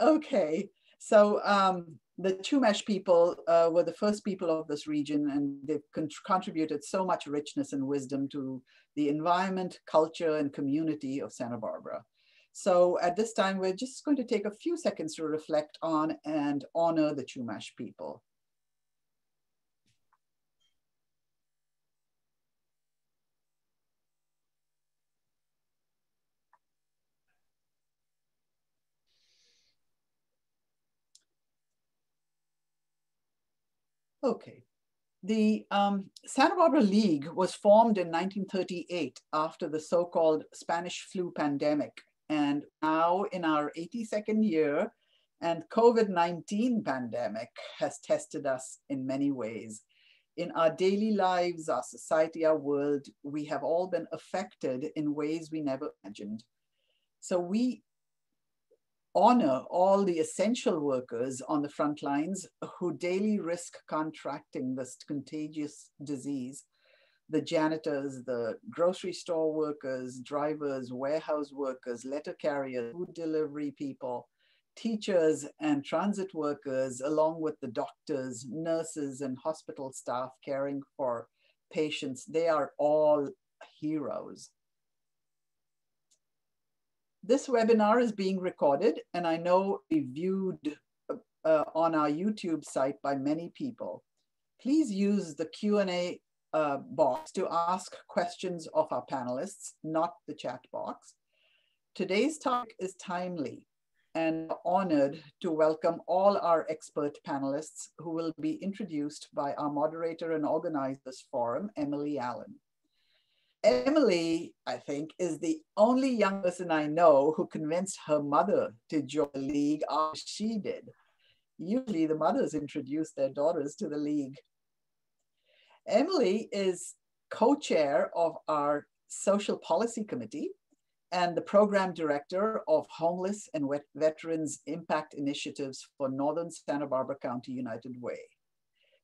Okay, so um, the Chumash people uh, were the first people of this region and they've con contributed so much richness and wisdom to the environment, culture, and community of Santa Barbara. So at this time, we're just going to take a few seconds to reflect on and honor the Chumash people. Okay. The um, Santa Barbara League was formed in 1938 after the so-called Spanish flu pandemic. And now in our 82nd year, and COVID-19 pandemic has tested us in many ways. In our daily lives, our society, our world, we have all been affected in ways we never imagined. So we honor all the essential workers on the front lines who daily risk contracting this contagious disease. The janitors, the grocery store workers, drivers, warehouse workers, letter carriers, food delivery people, teachers and transit workers, along with the doctors, nurses, and hospital staff caring for patients, they are all heroes. This webinar is being recorded and I know viewed uh, on our YouTube site by many people. Please use the Q&A uh, box to ask questions of our panelists, not the chat box. Today's talk is timely and honored to welcome all our expert panelists who will be introduced by our moderator and organizers forum, Emily Allen. Emily, I think, is the only young person I know who convinced her mother to join the league after she did. Usually the mothers introduce their daughters to the league. Emily is co-chair of our social policy committee and the program director of homeless and veterans impact initiatives for Northern Santa Barbara County United Way.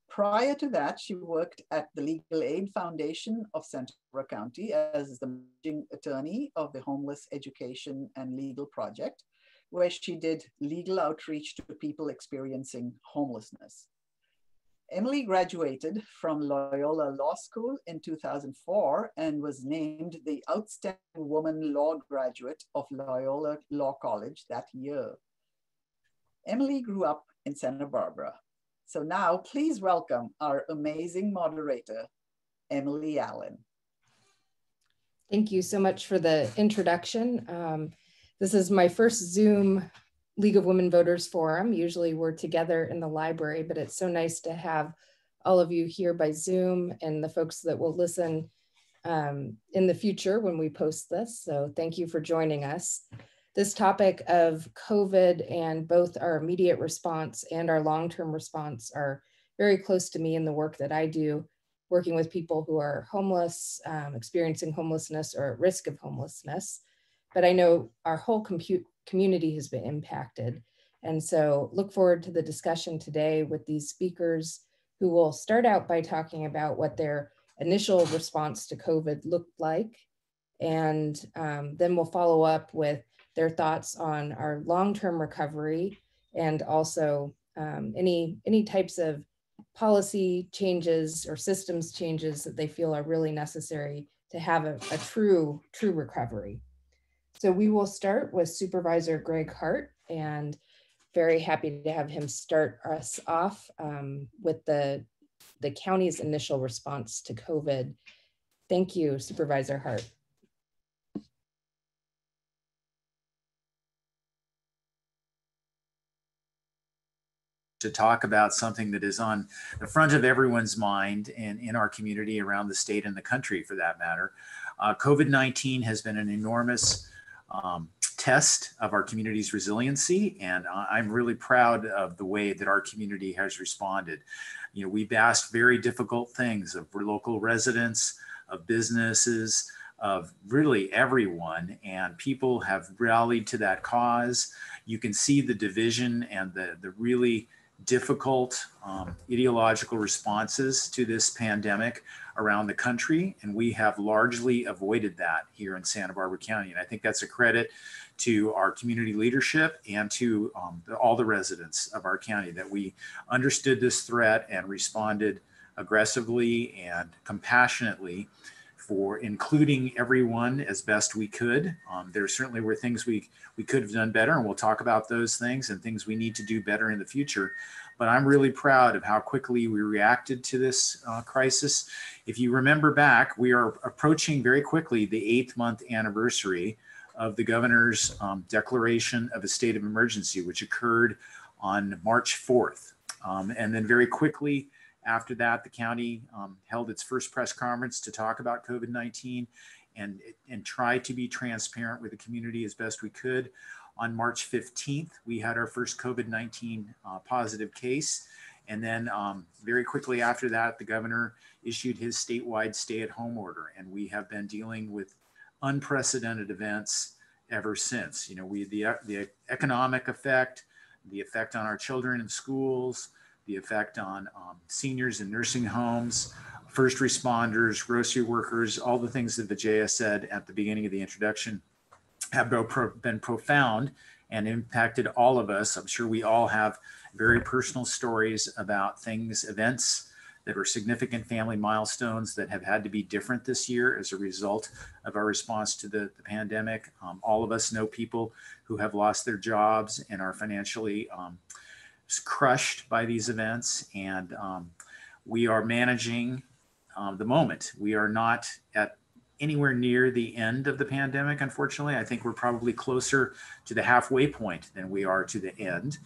Prior to that, she worked at the Legal Aid Foundation of Santa County as the managing attorney of the Homeless Education and Legal Project, where she did legal outreach to people experiencing homelessness. Emily graduated from Loyola Law School in 2004 and was named the Outstanding Woman Law Graduate of Loyola Law College that year. Emily grew up in Santa Barbara, so now please welcome our amazing moderator, Emily Allen. Thank you so much for the introduction. Um, this is my first Zoom League of Women Voters Forum. Usually we're together in the library, but it's so nice to have all of you here by Zoom and the folks that will listen um, in the future when we post this. So thank you for joining us this topic of COVID and both our immediate response and our long-term response are very close to me in the work that I do, working with people who are homeless, um, experiencing homelessness or at risk of homelessness. But I know our whole community has been impacted. And so look forward to the discussion today with these speakers who will start out by talking about what their initial response to COVID looked like. And um, then we'll follow up with their thoughts on our long-term recovery and also um, any, any types of policy changes or systems changes that they feel are really necessary to have a, a true, true recovery. So we will start with Supervisor Greg Hart and very happy to have him start us off um, with the, the county's initial response to COVID. Thank you, Supervisor Hart. To talk about something that is on the front of everyone's mind and in our community around the state and the country for that matter. Uh, COVID-19 has been an enormous um, test of our community's resiliency and I'm really proud of the way that our community has responded. You know, we've asked very difficult things of local residents, of businesses, of really everyone and people have rallied to that cause. You can see the division and the, the really difficult um, ideological responses to this pandemic around the country, and we have largely avoided that here in Santa Barbara County. And I think that's a credit to our community leadership and to um, the, all the residents of our county that we understood this threat and responded aggressively and compassionately for including everyone as best we could. Um, there certainly were things we, we could have done better, and we'll talk about those things and things we need to do better in the future. But I'm really proud of how quickly we reacted to this uh, crisis. If you remember back, we are approaching very quickly the eighth month anniversary of the governor's um, declaration of a state of emergency, which occurred on March 4th. Um, and then very quickly, after that, the county um, held its first press conference to talk about COVID 19 and, and try to be transparent with the community as best we could. On March 15th, we had our first COVID 19 uh, positive case. And then um, very quickly after that, the governor issued his statewide stay at home order. And we have been dealing with unprecedented events ever since. You know, we the, the economic effect, the effect on our children in schools, the effect on um, seniors in nursing homes, first responders, grocery workers, all the things that Vijaya said at the beginning of the introduction have been profound and impacted all of us. I'm sure we all have very personal stories about things, events that were significant family milestones that have had to be different this year as a result of our response to the, the pandemic. Um, all of us know people who have lost their jobs and are financially um, crushed by these events, and um, we are managing um, the moment. We are not at anywhere near the end of the pandemic, unfortunately. I think we're probably closer to the halfway point than we are to the end.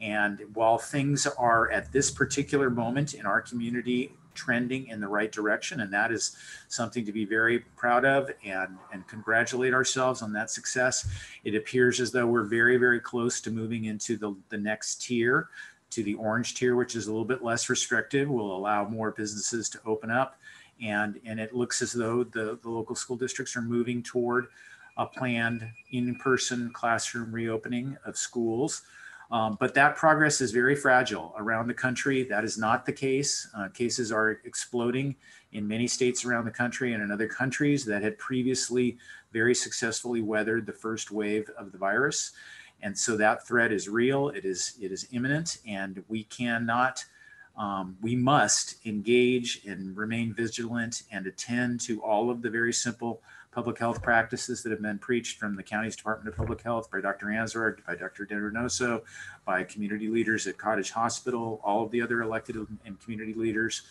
And while things are at this particular moment in our community trending in the right direction. And that is something to be very proud of and, and congratulate ourselves on that success. It appears as though we're very, very close to moving into the, the next tier, to the orange tier, which is a little bit less restrictive, will allow more businesses to open up. And, and it looks as though the, the local school districts are moving toward a planned in-person classroom reopening of schools. Um, but that progress is very fragile around the country. That is not the case. Uh, cases are exploding in many states around the country and in other countries that had previously very successfully weathered the first wave of the virus. And so that threat is real. It is it is imminent, and we cannot. Um, we must engage and remain vigilant and attend to all of the very simple public health practices that have been preached from the county's Department of Public Health by Dr. Ansorg, by Dr. Do-Reynoso, by community leaders at Cottage Hospital, all of the other elected and community leaders,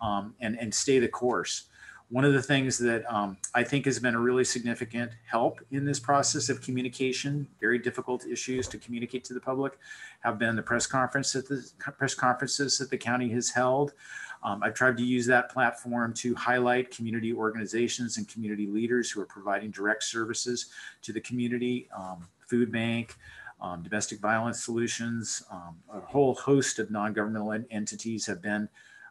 um, and, and stay the course. One of the things that um, I think has been a really significant help in this process of communication, very difficult issues to communicate to the public, have been the press conference that the press conferences that the county has held. Um, I've tried to use that platform to highlight community organizations and community leaders who are providing direct services to the community, um, food bank, um, domestic violence solutions, um, a whole host of non-governmental entities have been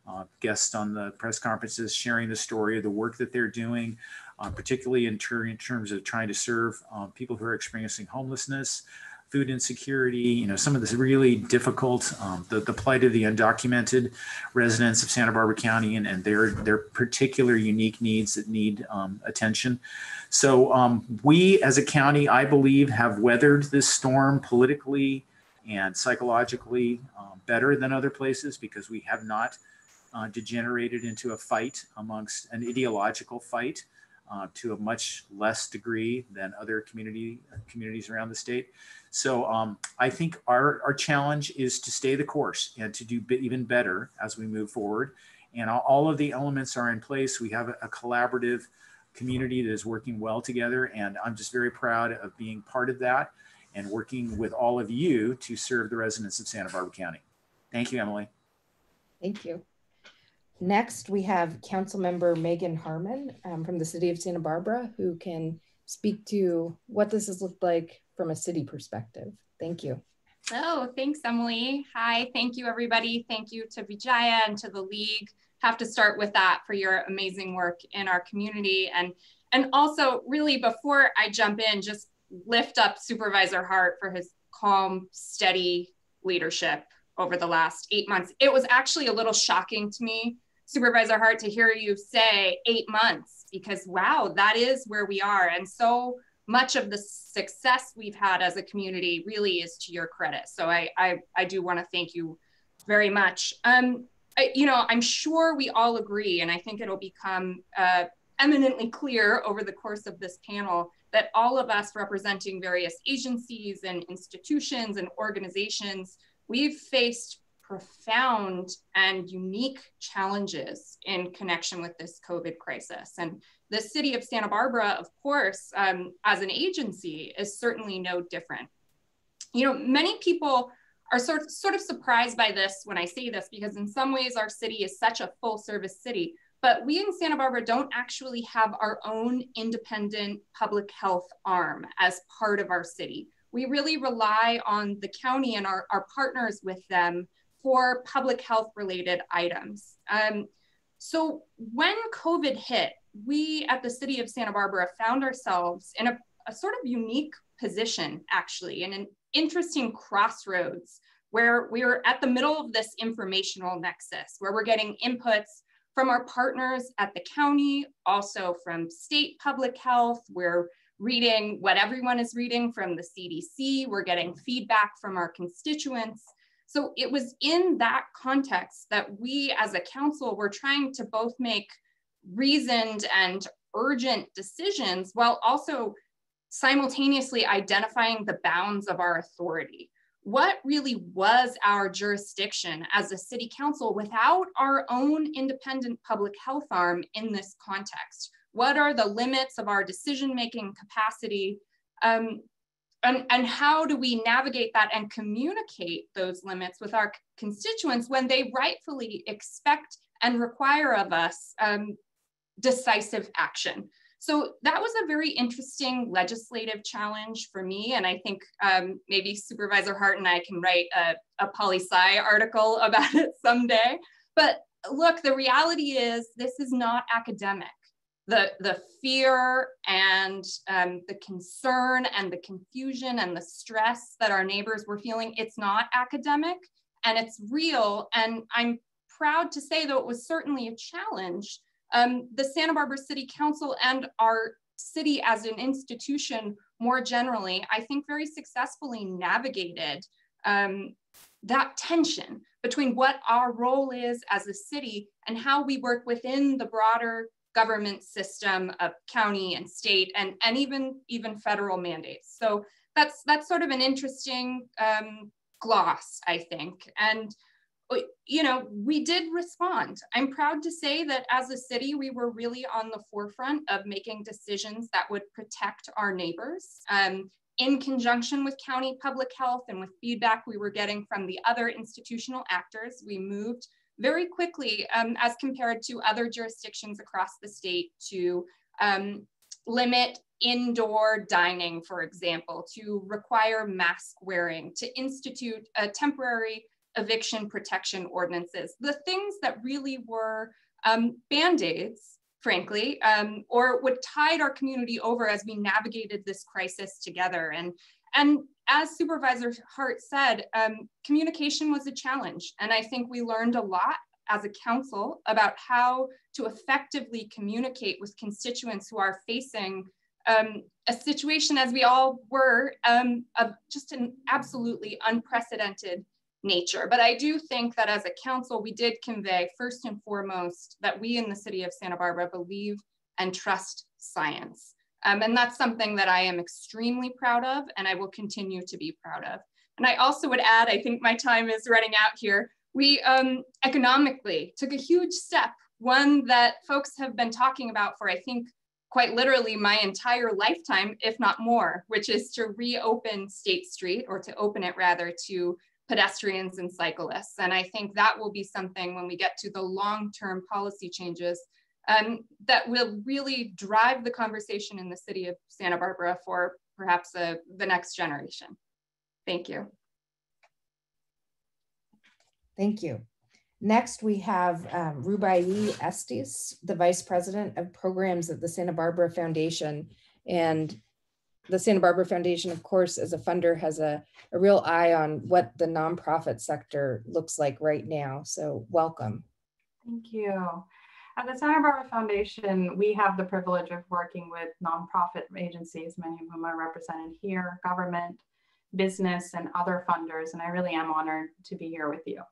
uh, guests on the press conferences sharing the story of the work that they're doing, uh, particularly in, ter in, terms of trying to serve uh, people who are experiencing homelessness, food insecurity, you know, some of this really difficult, um, the, the plight of the undocumented residents of Santa Barbara County and, and their, their particular unique needs that need um, attention. So um, we as a county, I believe, have weathered this storm politically and psychologically um, better than other places because we have not uh, degenerated into a fight amongst an ideological fight uh, to a much less degree than other community communities around the state. So um, I think our, our challenge is to stay the course and to do even better as we move forward. And all of the elements are in place. We have a, a collaborative community that is working well together. And I'm just very proud of being part of that and working with all of you to serve the residents of Santa Barbara County. Thank you, Emily. Thank you. Next, we have Council Member Meagan Harmon um, from the City of Santa Barbara, who can speak to what this has looked like from a city perspective. Thank you. Oh, thanks, Emily. Hi, thank you, everybody. Thank you to Vijaya and to the League. Have to start with that for your amazing work in our community. And, and also, really, before I jump in, just lift up Supervisor Hart for his calm, steady leadership over the last eight months. It was actually a little shocking to me Supervisor Hart, to hear you say eight months, because wow, that is where we are. And so much of the success we've had as a community really is to your credit. So I, I, I do want to thank you very much. Um, I, you know, I'm sure we all agree, and I think it'll become uh, eminently clear over the course of this panel that all of us representing various agencies and institutions and organizations, we've faced profound and unique challenges in connection with this COVID crisis. And the city of Santa Barbara, of course, um, as an agency, is certainly no different. You know, many people are sort of, sort of surprised by this when I say this, because in some ways our city is such a full service city. But we in Santa Barbara don't actually have our own independent public health arm as part of our city. We really rely on the county and our, our partners with them for public health related items. Um, so when COVID hit, we at the city of Santa Barbara found ourselves in a, a sort of unique position, actually, in an interesting crossroads where we are at the middle of this informational nexus, where we're getting inputs from our partners at the county, also from state public health. We're reading what everyone is reading from the CDC. We're getting feedback from our constituents. So it was in that context that we as a council were trying to both make reasoned and urgent decisions while also simultaneously identifying the bounds of our authority what really was our jurisdiction as a city council without our own independent public health arm in this context? What are the limits of our decision-making capacity? Um, and, and how do we navigate that and communicate those limits with our constituents when they rightfully expect and require of us um, decisive action? So that was a very interesting legislative challenge for me. And I think um, maybe Supervisor Hart and I can write a, a poli sci article about it someday. But look, the reality is this is not academic. The, the fear and um, the concern and the confusion and the stress that our neighbors were feeling, it's not academic and it's real. And I'm proud to say, though it was certainly a challenge, um, the Santa Barbara City Council and our city as an institution more generally, I think very successfully navigated um, that tension between what our role is as a city and how we work within the broader government system of county and state and, and even, even federal mandates. So that's, that's sort of an interesting um, gloss, I think. And you know, we did respond. I'm proud to say that as a city, we were really on the forefront of making decisions that would protect our neighbors. Um, in conjunction with county public health and with feedback we were getting from the other institutional actors, we moved very quickly um, as compared to other jurisdictions across the state to um, limit indoor dining, for example, to require mask wearing, to institute a temporary eviction protection ordinances, the things that really were um, band-aids, frankly, um, or would tide our community over as we navigated this crisis together. And, and as Supervisor Hart said, um, communication was a challenge. And I think we learned a lot as a council about how to effectively communicate with constituents who are facing um, a situation as we all were um, of just an absolutely unprecedented nature. But I do think that as a council, we did convey first and foremost that we in the city of Santa Barbara believe and trust science. Um, and that's something that I am extremely proud of and I will continue to be proud of. And I also would add, I think my time is running out here. We um, economically took a huge step, one that folks have been talking about for, I think, quite literally my entire lifetime, if not more, which is to reopen State Street or to open it rather to pedestrians and cyclists. And I think that will be something when we get to the long-term policy changes um, that will really drive the conversation in the city of Santa Barbara for perhaps uh, the next generation. Thank you. Thank you. Next, we have um, Rubai Estes, the Vice President of Programs at the Santa Barbara Foundation. And the Santa Barbara Foundation, of course, as a funder, has a, a real eye on what the nonprofit sector looks like right now. So welcome. Thank you. At the Santa Barbara Foundation, we have the privilege of working with nonprofit agencies, many of whom are represented here, government, business, and other funders, and I really am honored to be here with you.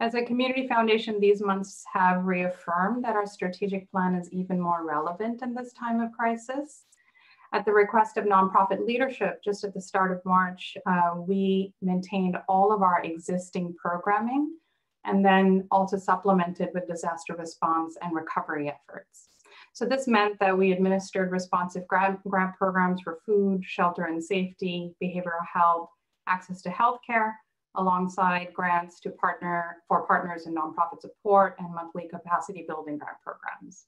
As a community foundation, these months have reaffirmed that our strategic plan is even more relevant in this time of crisis. At the request of nonprofit leadership, just at the start of March, uh, we maintained all of our existing programming and then also supplemented with disaster response and recovery efforts. So this meant that we administered responsive grant, grant programs for food, shelter and safety, behavioral health, access to healthcare, alongside grants to partner for partners in nonprofit support and monthly capacity building grant programs.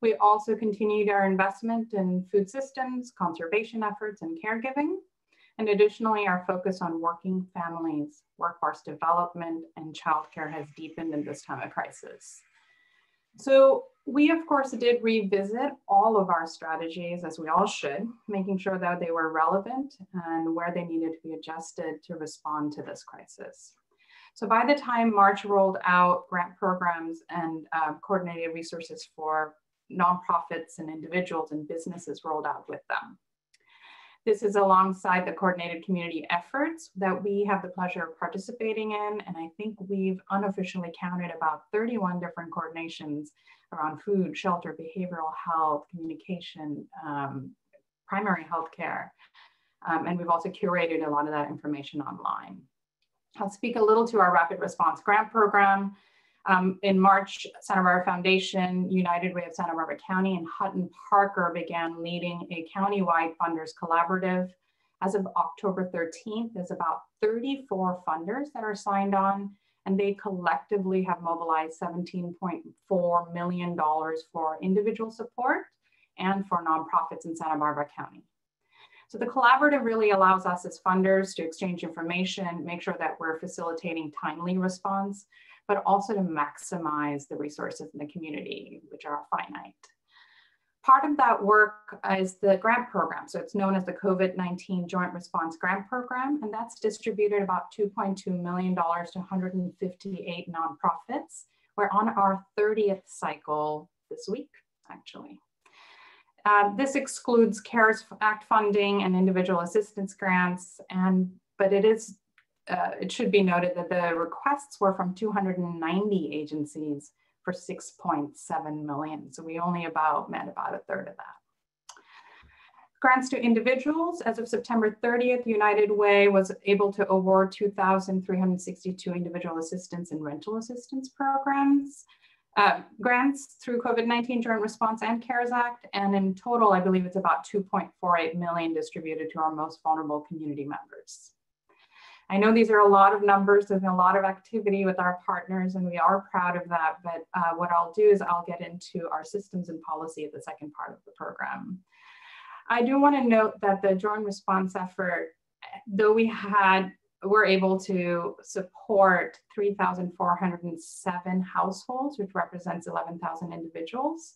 We also continued our investment in food systems, conservation efforts, and caregiving. And additionally, our focus on working families, workforce development, and childcare has deepened in this time of crisis. So we, of course, did revisit all of our strategies, as we all should, making sure that they were relevant and where they needed to be adjusted to respond to this crisis. So by the time March rolled out grant programs and uh, coordinated resources for nonprofits and individuals and businesses rolled out with them. This is alongside the coordinated community efforts that we have the pleasure of participating in. And I think we've unofficially counted about 31 different coordinations around food, shelter, behavioral health, communication, um, primary health care. Um, and we've also curated a lot of that information online. I'll speak a little to our rapid response grant program. Um, in March, Santa Barbara Foundation, United Way of Santa Barbara County, and Hutton Parker began leading a countywide funders collaborative. As of October 13th, there's about 34 funders that are signed on, and they collectively have mobilized $17.4 million for individual support and for nonprofits in Santa Barbara County. So the collaborative really allows us as funders to exchange information, make sure that we're facilitating timely response, but also to maximize the resources in the community, which are finite. Part of that work is the grant program. So it's known as the COVID-19 Joint Response Grant Program, and that's distributed about $2.2 million to 158 nonprofits. We're on our 30th cycle this week, actually. Uh, this excludes CARES Act funding and individual assistance grants, and but it is uh, it should be noted that the requests were from 290 agencies for 6.7 million. So we only about met about a third of that. Grants to individuals, as of September 30th, United Way was able to award 2,362 individual assistance and rental assistance programs. Uh, grants through COVID-19 Joint Response and CARES Act. And in total, I believe it's about 2.48 million distributed to our most vulnerable community members. I know these are a lot of numbers, there's a lot of activity with our partners and we are proud of that, but uh, what I'll do is I'll get into our systems and policy at the second part of the program. I do wanna note that the joint response effort, though we had, we're able to support 3,407 households, which represents 11,000 individuals,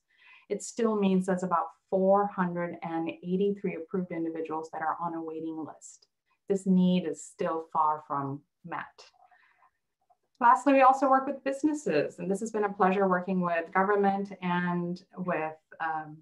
it still means there's about 483 approved individuals that are on a waiting list this need is still far from met. Lastly, we also work with businesses, and this has been a pleasure working with government and with um,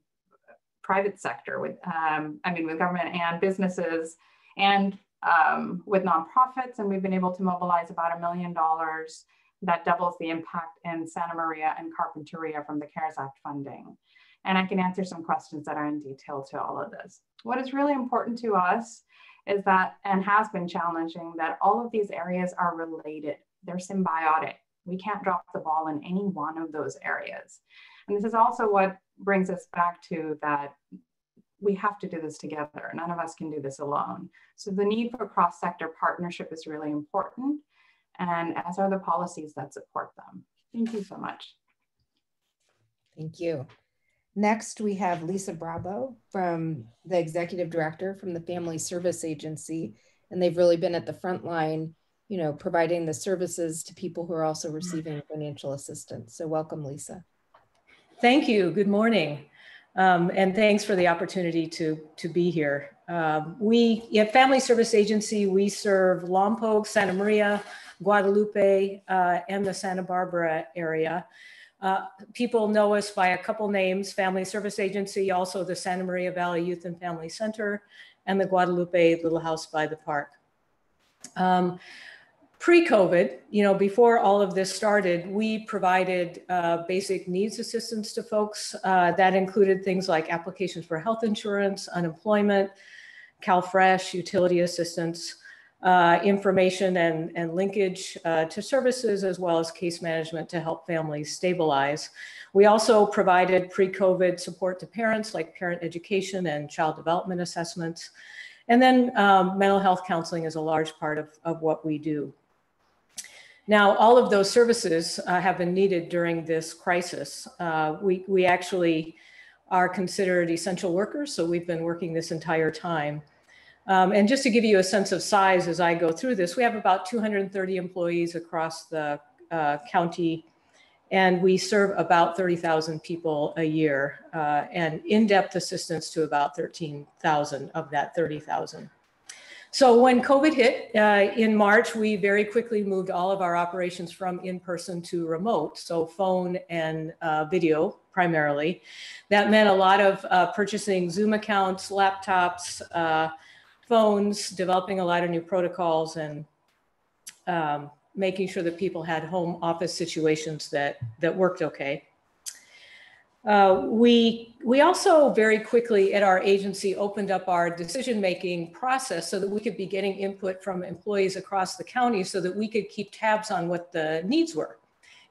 private sector, with um, I mean, with government and businesses, and um, with nonprofits, and we've been able to mobilize about a million dollars that doubles the impact in Santa Maria and Carpinteria from the CARES Act funding. And I can answer some questions that are in detail to all of this. What is really important to us is that, and has been challenging, that all of these areas are related. They're symbiotic. We can't drop the ball in any one of those areas. And this is also what brings us back to that we have to do this together. None of us can do this alone. So the need for cross-sector partnership is really important, and as are the policies that support them. Thank you so much. Thank you. Next, we have Lisa Bravo from the executive director from the Family Service Agency, and they've really been at the front line, you know, providing the services to people who are also receiving financial assistance. So welcome, Lisa. Thank you. Good morning. Um, and thanks for the opportunity to, to be here. Um, we at Family Service Agency, we serve Lompoc, Santa Maria, Guadalupe, uh, and the Santa Barbara area. Uh, people know us by a couple names, Family Service Agency, also the Santa Maria Valley Youth and Family Center, and the Guadalupe Little House by the Park. Um, Pre-COVID, you know, before all of this started, we provided uh, basic needs assistance to folks. Uh, that included things like applications for health insurance, unemployment, CalFresh, utility assistance, uh, information and, and linkage uh, to services, as well as case management to help families stabilize. We also provided pre-COVID support to parents like parent education and child development assessments. And then um, mental health counseling is a large part of, of what we do. Now, all of those services uh, have been needed during this crisis. Uh, we, we actually are considered essential workers, so we've been working this entire time. Um, and just to give you a sense of size as I go through this, we have about 230 employees across the uh, county, and we serve about 30,000 people a year, uh, and in-depth assistance to about 13,000 of that 30,000. So when COVID hit uh, in March, we very quickly moved all of our operations from in-person to remote, so phone and uh, video primarily. That meant a lot of uh, purchasing Zoom accounts, laptops, uh, phones, developing a lot of new protocols, and um, making sure that people had home office situations that that worked okay. Uh, we, we also very quickly at our agency opened up our decision-making process so that we could be getting input from employees across the county so that we could keep tabs on what the needs were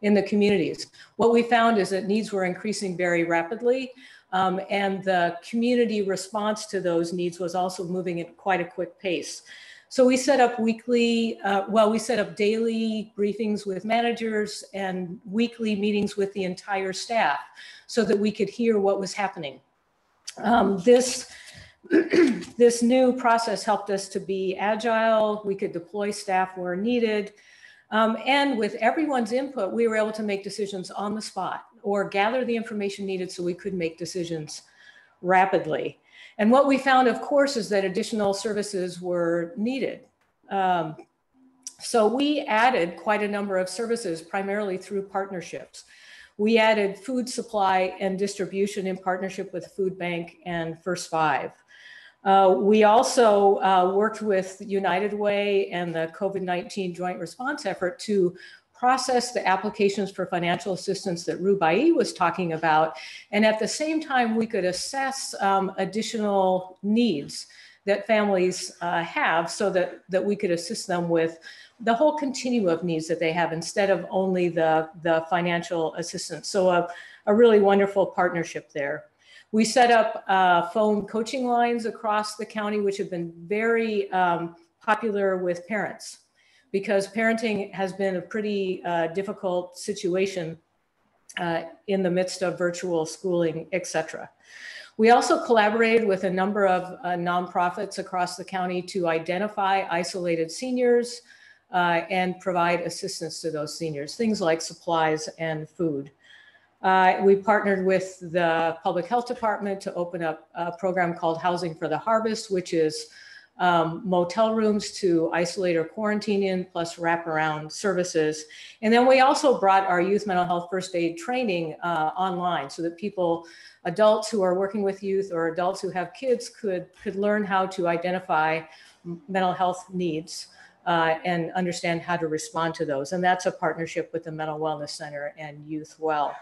in the communities. What we found is that needs were increasing very rapidly um, and the community response to those needs was also moving at quite a quick pace. So we set up weekly, uh, well, we set up daily briefings with managers and weekly meetings with the entire staff so that we could hear what was happening. Um, this, this new process helped us to be agile. We could deploy staff where needed. Um, and with everyone's input, we were able to make decisions on the spot or gather the information needed so we could make decisions rapidly. And what we found, of course, is that additional services were needed. Um, so we added quite a number of services, primarily through partnerships. We added food supply and distribution in partnership with Food Bank and First Five. Uh, we also uh, worked with United Way and the COVID-19 joint response effort to process the applications for financial assistance that Rubai was talking about. And at the same time, we could assess um, additional needs that families uh, have so that, that we could assist them with the whole continuum of needs that they have instead of only the, the financial assistance. So a, a really wonderful partnership there. We set up uh, phone coaching lines across the county, which have been very um, popular with parents because parenting has been a pretty uh, difficult situation uh, in the midst of virtual schooling, et cetera. We also collaborated with a number of uh, nonprofits across the county to identify isolated seniors uh, and provide assistance to those seniors, things like supplies and food. Uh, we partnered with the public health department to open up a program called Housing for the Harvest, which is um, motel rooms to isolate or quarantine in, plus wraparound services. And then we also brought our youth mental health first aid training uh, online so that people, adults who are working with youth or adults who have kids could, could learn how to identify mental health needs uh, and understand how to respond to those. And that's a partnership with the Mental Wellness Center and Youth Well.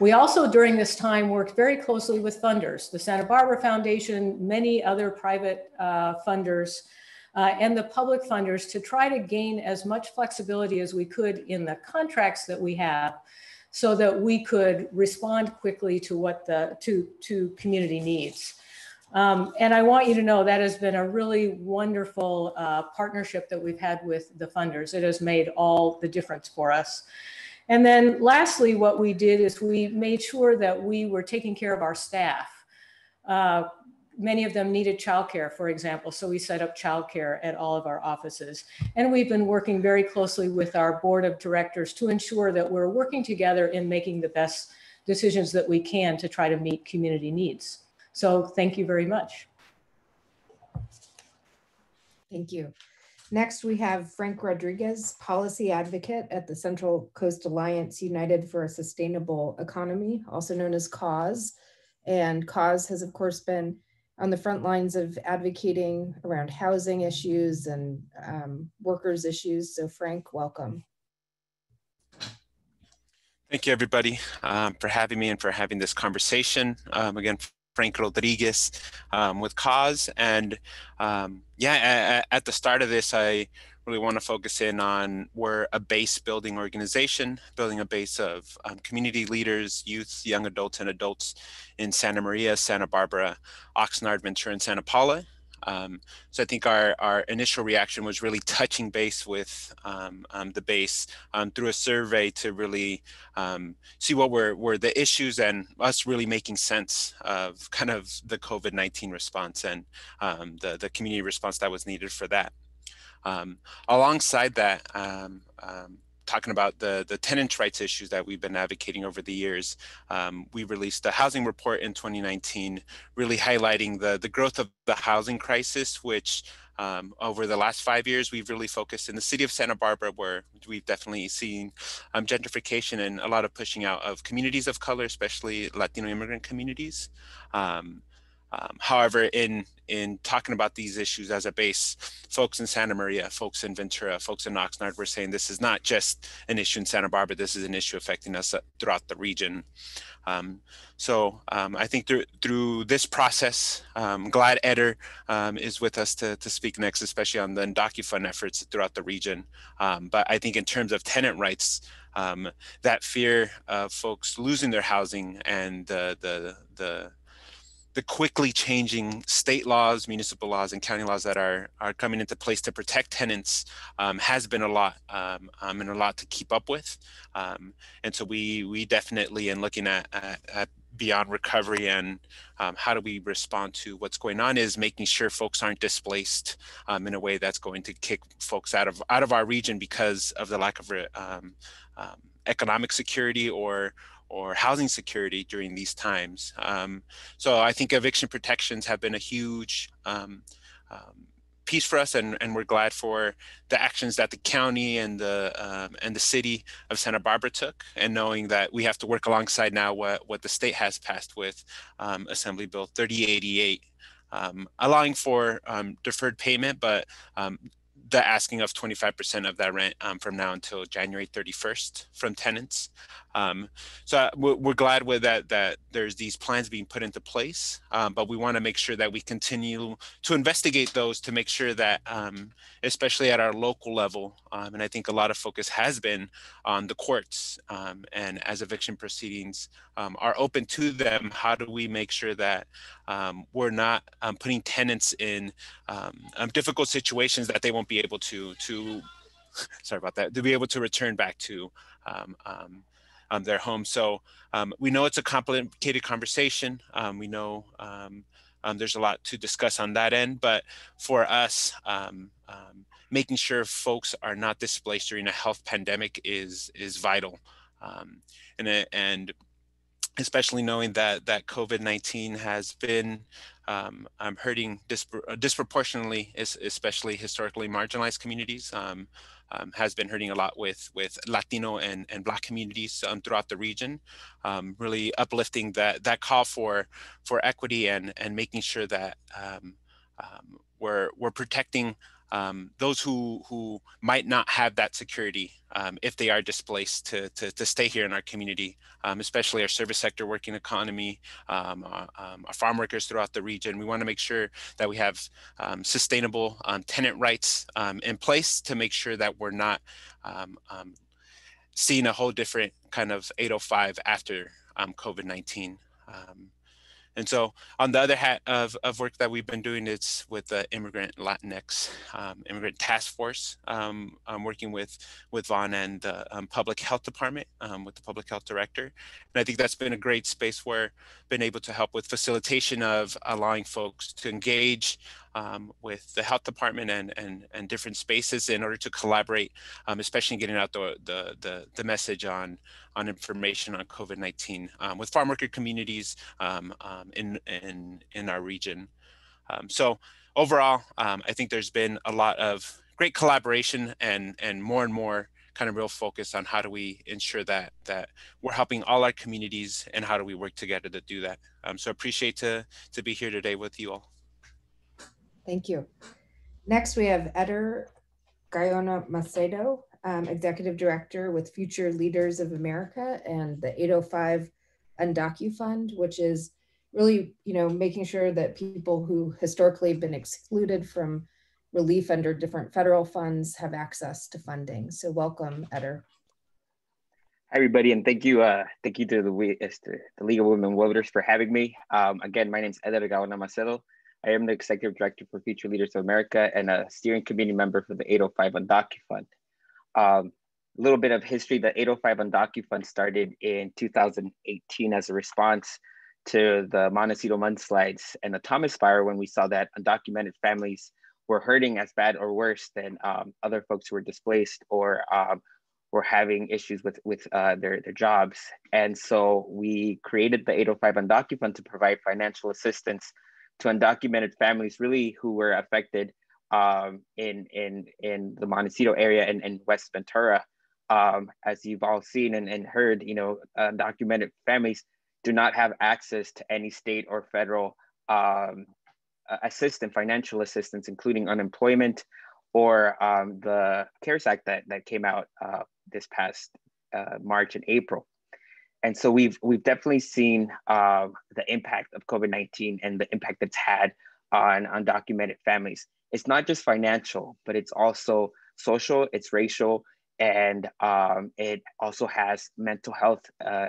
We also, during this time, worked very closely with funders, the Santa Barbara Foundation, many other private uh, funders, uh, and the public funders to try to gain as much flexibility as we could in the contracts that we have so that we could respond quickly to what the to to community needs. Um, and I want you to know that has been a really wonderful uh, partnership that we've had with the funders. It has made all the difference for us. And then lastly, what we did is we made sure that we were taking care of our staff. Uh, many of them needed childcare, for example, so we set up childcare at all of our offices. And we've been working very closely with our board of directors to ensure that we're working together in making the best decisions that we can to try to meet community needs. So thank you very much. Thank you. Next, we have Frank Rodriguez, policy advocate at the Central Coast Alliance United for a Sustainable Economy, also known as CAUSE. And CAUSE has, of course, been on the front lines of advocating around housing issues and um, workers' issues. So, Frank, welcome. Thank you, everybody, um, for having me and for having this conversation. Um, again, Frank Rodriguez um, with Cause. And um, yeah, at, at, the start of this, I really want to focus in on we're a base building organization, building a base of um, community leaders, youth, young adults, and adults in Santa Maria, Santa Barbara, Oxnard, Ventura, and Santa Paula. Um, so I think our, our initial reaction was really touching base with um, um, the base um, through a survey to really um, see what were, were the issues and us really making sense of kind of the COVID-19 response and um, the, the community response that was needed for that. alongside that, talking about the, the tenant rights issues that we've been advocating over the years. Um, we released a housing report in 2019, really highlighting the, the growth of the housing crisis, which um, over the last five years, we've really focused in the city of Santa Barbara, where we've definitely seen um, gentrification and a lot of pushing out of communities of color, especially Latino immigrant communities. Um, um, however, in in talking about these issues as a base, folks in Santa Maria, folks in Ventura, folks in Oxnard, we're saying this is not just an issue in Santa Barbara. This is an issue affecting us uh, throughout the region. Um, so um, I think through, through this process, um, glad Eder um, is with us to, to speak next, especially on the DocuFund efforts throughout the region. Um, but I think in terms of tenant rights, um, that fear of folks losing their housing and the, the, the the quickly changing state laws, municipal laws, and county laws that are are coming into place to protect tenants um, has been a lot um, um, and a lot to keep up with. Um, and so we we definitely in looking at, at, at beyond recovery and um, how do we respond to what's going on is making sure folks aren't displaced um, in a way that's going to kick folks out of out of our region because of the lack of economic security or or housing security during these times. Um, so I think eviction protections have been a huge um, um, piece for us, and, and we're glad for the actions that the county and the um, and the city of Santa Barbara took, and knowing that we have to work alongside now what what the state has passed with um, Assembly Bill 3088. Um, allowing for deferred payment, but the asking of 25% of that rent um, from now until January 31st from tenants. Um, so uh, we're, glad with that that there's these plans being put into place, um, but we want to make sure that we continue to investigate those to make sure that, um, especially at our local level, um, and I think a lot of focus has been on the courts um, and as eviction proceedings are open to them, how do we make sure that we're not putting tenants in difficult situations that they won't be able to to sorry about that to be able to return back to um, um, um, their home. So um, we know it's a complicated conversation. Um, we know um, um, there's a lot to discuss on that end, but for us, um, making sure folks are not displaced during a health pandemic is is vital. and and especially knowing that that COVID-19 has been um, hurting disproportionately, especially historically marginalized communities. Um, um, has been hurting a lot with with Latino and, and Black communities um, throughout the region. Um, really uplifting that that call for for equity and and making sure that um, um, we're we're protecting um, those who who might not have that security um, if they are displaced to, to, to stay here in our community, um, especially our service sector working economy, um, our, uh, um, our, farm workers throughout the region. We want to make sure that we have um, sustainable tenant rights in place to make sure that we're not seeing a whole different kind of 805 after COVID-19. And so on the other hat of, of work that we've been doing, it's with the Immigrant Latinx um, Immigrant Task Force. Um, I'm working with, with Vaughn and the um, Public Health Department um, with the Public Health Director. And I think that's been a great space where been able to help with facilitation of allowing folks to engage um, with the health department and, and, and different spaces in order to collaborate, um, especially getting out the, the, the, the, message on, on information on COVID-19 um, with farm worker communities um, um, in, in, in our region. Um, so overall, I think there's been a lot of great collaboration and and more and more kind of real focus on how do we ensure that that we're helping all our communities and how do we work together to do that. Um, so appreciate to to be here today with you all. Thank you. Next, we have Eder Gaona Macedo, um, Executive Director with Future Leaders of America and the 805 Undocu Fund, which is really, you know, making sure that people who historically have been excluded from relief under different federal funds have access to funding. So welcome, Eder. Hi, everybody, and thank you, uh, thank you to the, the League of Women Voters for having me. Um, again, my name is Eder Gaona Macedo. I am the Executive Director for Future Leaders of America and a steering committee member for the 805 Undocu Fund. Um, a little bit of history, the 805 Undocu Fund started in 2018 as a response to the Montecito mudslides and the Thomas fire when we saw that undocumented families were hurting as bad or worse than um, other folks who were displaced or um, were having issues with, with uh, their, their jobs. And so we created the 805 Undocu Fund to provide financial assistance to undocumented families really who were affected um, in, in, in the Montecito area and, and West Ventura. Um, as you've all seen and, and heard, you know, undocumented families do not have access to any state or federal um, assistance, financial assistance, including unemployment or um, the CARES Act that, that came out uh, this past uh, March and April. And so we've we've definitely seen uh, the impact of COVID-19 and the impact it's had on undocumented families it's not just financial, but it's also social, it's racial, and um, it also has mental health uh,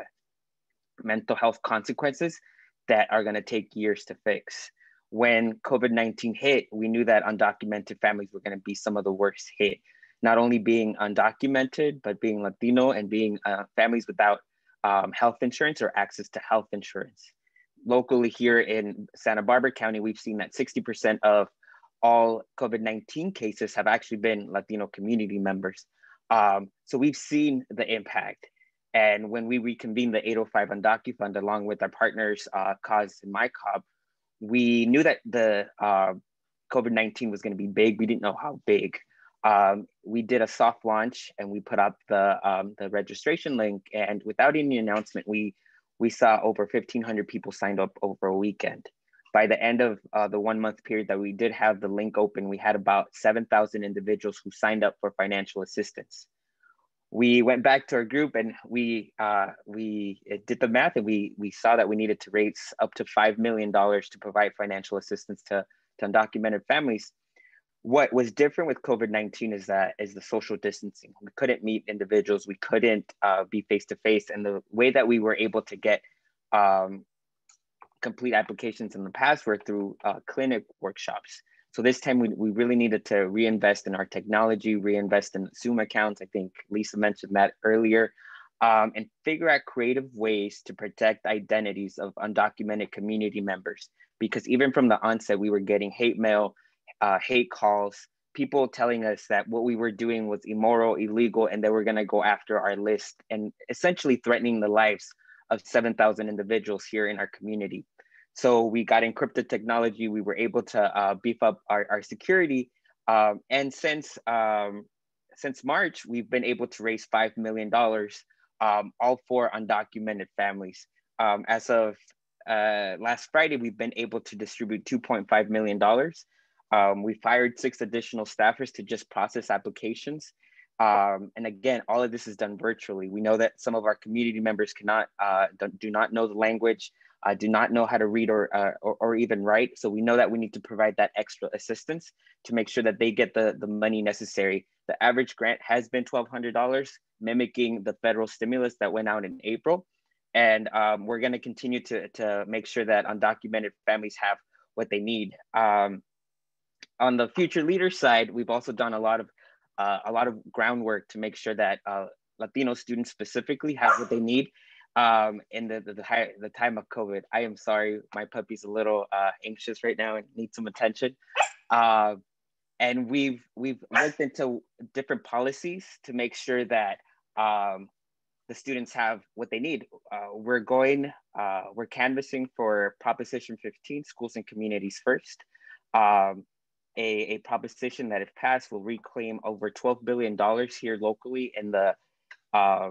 mental health consequences that are going to take years to fix. When COVID 19 hit, we knew that undocumented families were going to be some of the worst hit, not only being undocumented, but being Latino and being uh, families without um, health insurance or access to health insurance. Locally, here in Santa Barbara County, we've seen that 60% of all COVID 19 cases have actually been Latino community members. Um, so we've seen the impact. And when we reconvened the 805 Undocu Fund along with our partners, uh, Cause and MICOP, we knew that the uh, COVID 19 was going to be big. We didn't know how big. Um, we did a soft launch and we put up the, um, the registration link. And without any announcement, we, we saw over 1,500 people signed up over a weekend by the end of uh, the one month period that we did have the link open, we had about 7,000 individuals who signed up for financial assistance. We went back to our group and we uh, we did the math and we we saw that we needed to raise up to five million dollars to provide financial assistance to, to undocumented families. What was different with COVID nineteen is that is the social distancing. We couldn't meet individuals, we couldn't uh, be face to face, and the way that we were able to get um, complete applications in the past were through uh, clinic workshops. So this time we, we really needed to reinvest in our technology, reinvest in Zoom accounts. I think Lisa mentioned that earlier, um, and figure out creative ways to protect identities of undocumented community members. Because even from the onset, we were getting hate mail, uh, hate calls, people telling us that what we were doing was immoral, illegal, and they were gonna go after our list and essentially threatening the lives of 7,000 individuals here in our community. So we got encrypted technology. We were able to uh, beef up our, our security. Um, and since, um, since March, we've been able to raise $5 million, um, all for undocumented families. Um, as of uh, last Friday, we've been able to distribute $2.5 million. Um, we fired six additional staffers to just process applications. Um, and again, all of this is done virtually. We know that some of our community members cannot, uh, do not know the language, uh, do not know how to read or, uh, or, or, even write. So we know that we need to provide that extra assistance to make sure that they get the, the money necessary. The average grant has been $1,200, mimicking the federal stimulus that went out in April. And um, we're gonna continue to, to make sure that undocumented families have what they need. Um, on the future leader side, we've also done a lot of uh, a lot of groundwork to make sure that uh, Latino students specifically have what they need um, in the, the, the, high, the time of COVID. I am sorry, my puppy's a little uh, anxious right now and needs some attention. Uh, and we've, we've looked into different policies to make sure that um, the students have what they need. Uh, we're going, uh, we're canvassing for Proposition 15, schools and communities first. Um, a, a proposition that if passed will reclaim over $12 billion here locally in the uh,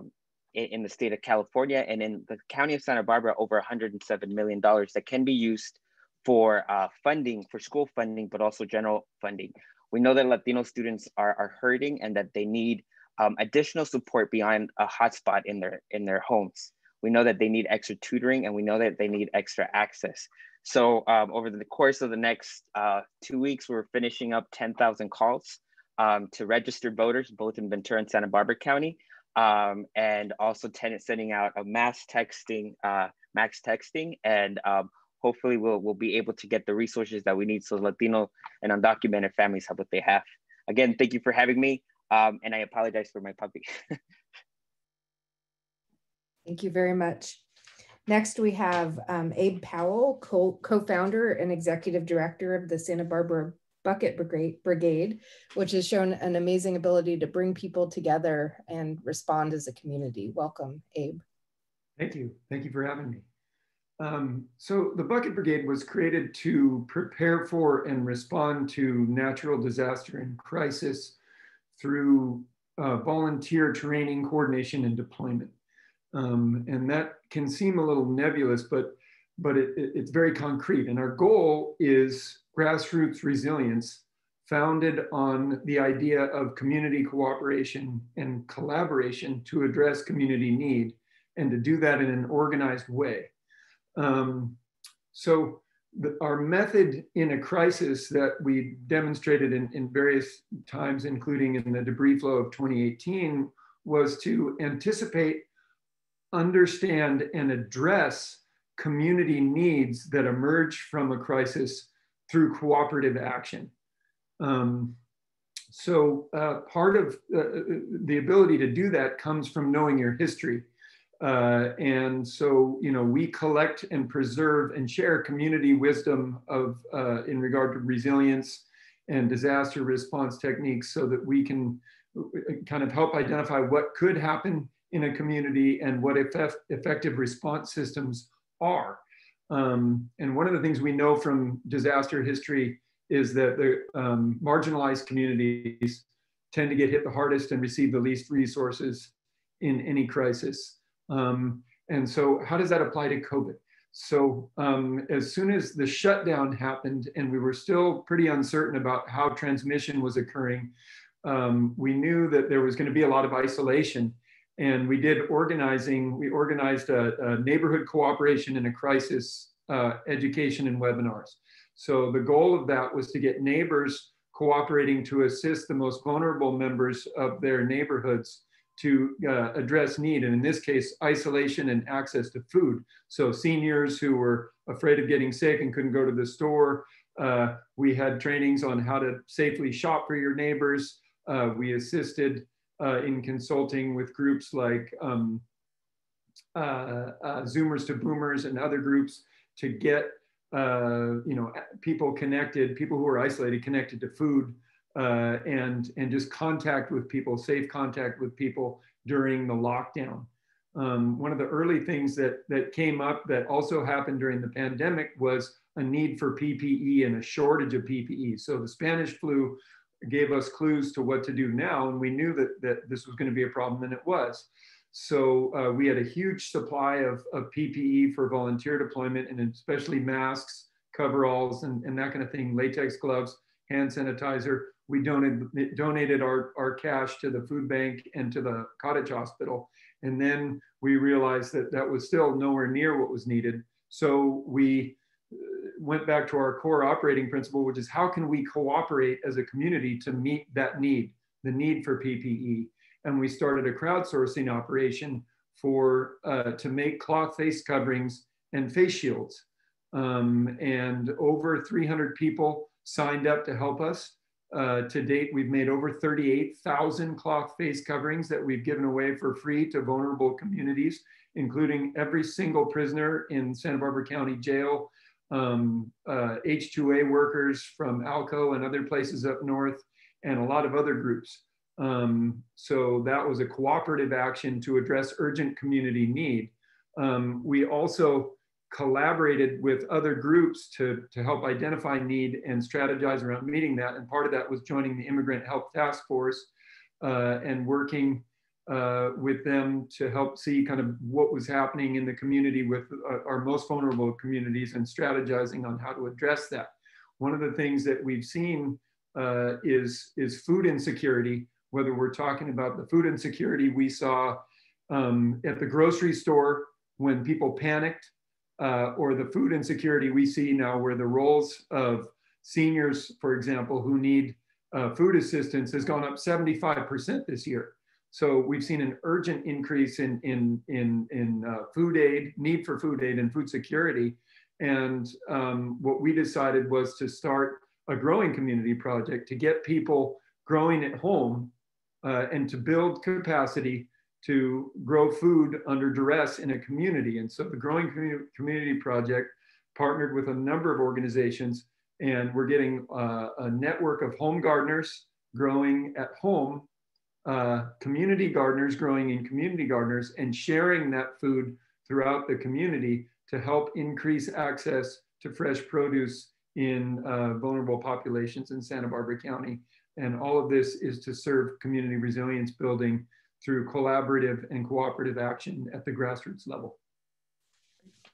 in, in, the state of California and in the county of Santa Barbara over $107 million that can be used for uh, funding, for school funding, but also general funding. We know that Latino students are, are hurting and that they need um, additional support beyond a hotspot in their, in their homes. We know that they need extra tutoring and we know that they need extra access. So um, over the course of the next uh, two weeks, we're finishing up 10,000 calls um, to registered voters, both in Ventura and Santa Barbara County, um, and also tenant sending out a mass texting, uh, max texting, and um, hopefully we'll, we'll be able to get the resources that we need so Latino and undocumented families have what they have. Again, thank you for having me, um, and I apologize for my puppy. thank you very much. Next, we have um, Abe Powell, co-founder and executive director of the Santa Barbara Bucket Brigade, which has shown an amazing ability to bring people together and respond as a community. Welcome, Abe. Thank you. Thank you for having me. Um, so the Bucket Brigade was created to prepare for and respond to natural disaster and crisis through uh, volunteer training, coordination, and deployment. Um, and that can seem a little nebulous, but, but it, it, it's very concrete. And our goal is grassroots resilience founded on the idea of community cooperation and collaboration to address community need and to do that in an organized way. Um, so the, our method in a crisis that we demonstrated in, in various times, including in the debris flow of 2018, was to anticipate understand and address community needs that emerge from a crisis through cooperative action. Um, so uh, part of uh, the ability to do that comes from knowing your history. Uh, and so, you know, we collect and preserve and share community wisdom of uh, in regard to resilience and disaster response techniques so that we can uh, kind of help identify what could happen in a community and what effect, effective response systems are. Um, and one of the things we know from disaster history is that the um, marginalized communities tend to get hit the hardest and receive the least resources in any crisis. Um, and so how does that apply to COVID? So um, as soon as the shutdown happened and we were still pretty uncertain about how transmission was occurring, um, we knew that there was gonna be a lot of isolation and we did organizing. We organized a, a neighborhood cooperation in a crisis uh, education and webinars. So the goal of that was to get neighbors cooperating to assist the most vulnerable members of their neighborhoods to uh, address need, and in this case, isolation and access to food. So seniors who were afraid of getting sick and couldn't go to the store, uh, we had trainings on how to safely shop for your neighbors. Uh, we assisted uh, in consulting with groups like um, uh, uh, Zoomers to Boomers and other groups to get uh, you know people connected, people who are isolated connected to food uh, and and just contact with people, safe contact with people during the lockdown. Um, one of the early things that that came up that also happened during the pandemic was a need for PPE and a shortage of PPE. So the Spanish flu gave us clues to what to do now. And we knew that, that this was going to be a problem, and it was. So uh, we had a huge supply of, of PPE for volunteer deployment, and especially masks, coveralls, and, and that kind of thing, latex gloves, hand sanitizer. We donated, donated our, our cash to the food bank and to the cottage hospital. And then we realized that that was still nowhere near what was needed. So we went back to our core operating principle, which is how can we cooperate as a community to meet that need, the need for PPE. And we started a crowdsourcing operation for uh, to make cloth face coverings and face shields. Um, and over 300 people signed up to help us. Uh, to date, we've made over 38,000 cloth face coverings that we've given away for free to vulnerable communities, including every single prisoner in Santa Barbara County Jail um, uh, H2A workers from ALCO and other places up north, and a lot of other groups. Um, so that was a cooperative action to address urgent community need. Um, we also collaborated with other groups to, to help identify need and strategize around meeting that. And part of that was joining the Immigrant Health Task Force uh, and working uh, with them to help see kind of what was happening in the community with uh, our most vulnerable communities and strategizing on how to address that. One of the things that we've seen uh, is, is food insecurity, whether we're talking about the food insecurity we saw um, at the grocery store when people panicked, uh, or the food insecurity we see now where the roles of seniors, for example, who need uh, food assistance has gone up 75% this year. So we've seen an urgent increase in, in, in, in uh, food aid, need for food aid and food security. And um, what we decided was to start a growing community project to get people growing at home uh, and to build capacity to grow food under duress in a community. And so the Growing Community Project partnered with a number of organizations and we're getting uh, a network of home gardeners growing at home, uh, community gardeners growing in community gardeners and sharing that food throughout the community to help increase access to fresh produce in uh, vulnerable populations in Santa Barbara County. And all of this is to serve community resilience building through collaborative and cooperative action at the grassroots level.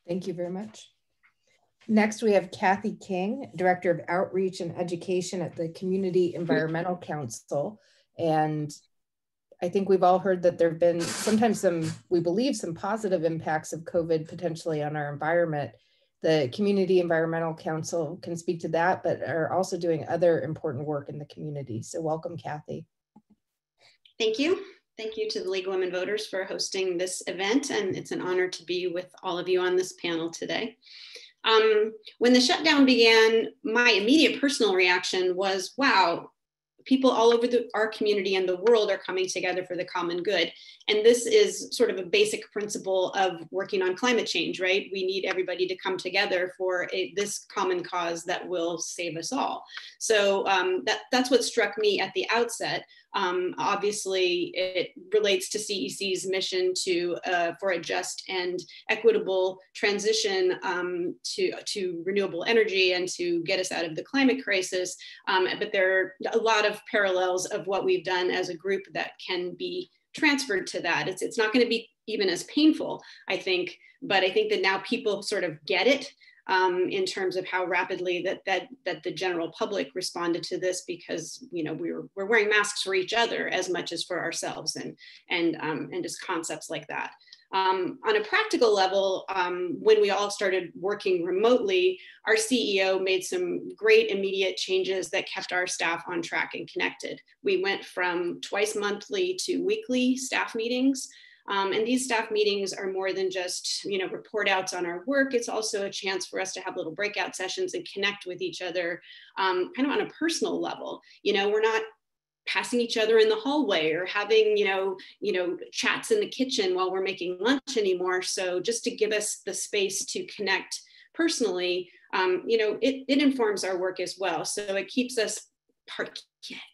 Thank you very much. Next, we have Kathy King, Director of Outreach and Education at the Community Environmental Council. And I think we've all heard that there have been sometimes some, we believe, some positive impacts of COVID potentially on our environment. The Community Environmental Council can speak to that, but are also doing other important work in the community. So welcome, Kathy. Thank you. Thank you to the League of Women Voters for hosting this event, and it's an honor to be with all of you on this panel today. Um, when the shutdown began, my immediate personal reaction was, wow, people all over the, our community and the world are coming together for the common good. And this is sort of a basic principle of working on climate change, right? We need everybody to come together for a, this common cause that will save us all. So um, that, that's what struck me at the outset. Um, obviously, it relates to CEC's mission to uh, for a just and equitable transition um, to, to renewable energy and to get us out of the climate crisis. Um, but there are a lot of parallels of what we've done as a group that can be transferred to that. It's, it's not going to be even as painful, I think, but I think that now people sort of get it um, in terms of how rapidly that that that the general public responded to this because you know we were we're wearing masks for each other as much as for ourselves and and um, and just concepts like that. Um, on a practical level, um, when we all started working remotely, our CEO made some great immediate changes that kept our staff on track and connected. We went from twice monthly to weekly staff meetings. Um, and these staff meetings are more than just, you know, report outs on our work. It's also a chance for us to have little breakout sessions and connect with each other um, kind of on a personal level. You know, we're not passing each other in the hallway or having you know you know chats in the kitchen while we're making lunch anymore so just to give us the space to connect personally um, you know it, it informs our work as well so it keeps us part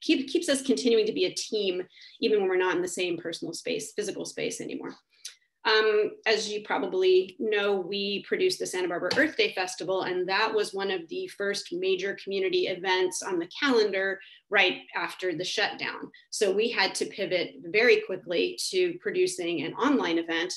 keep, keeps us continuing to be a team even when we're not in the same personal space, physical space anymore. Um, as you probably know, we produced the Santa Barbara Earth Day Festival, and that was one of the first major community events on the calendar right after the shutdown. So we had to pivot very quickly to producing an online event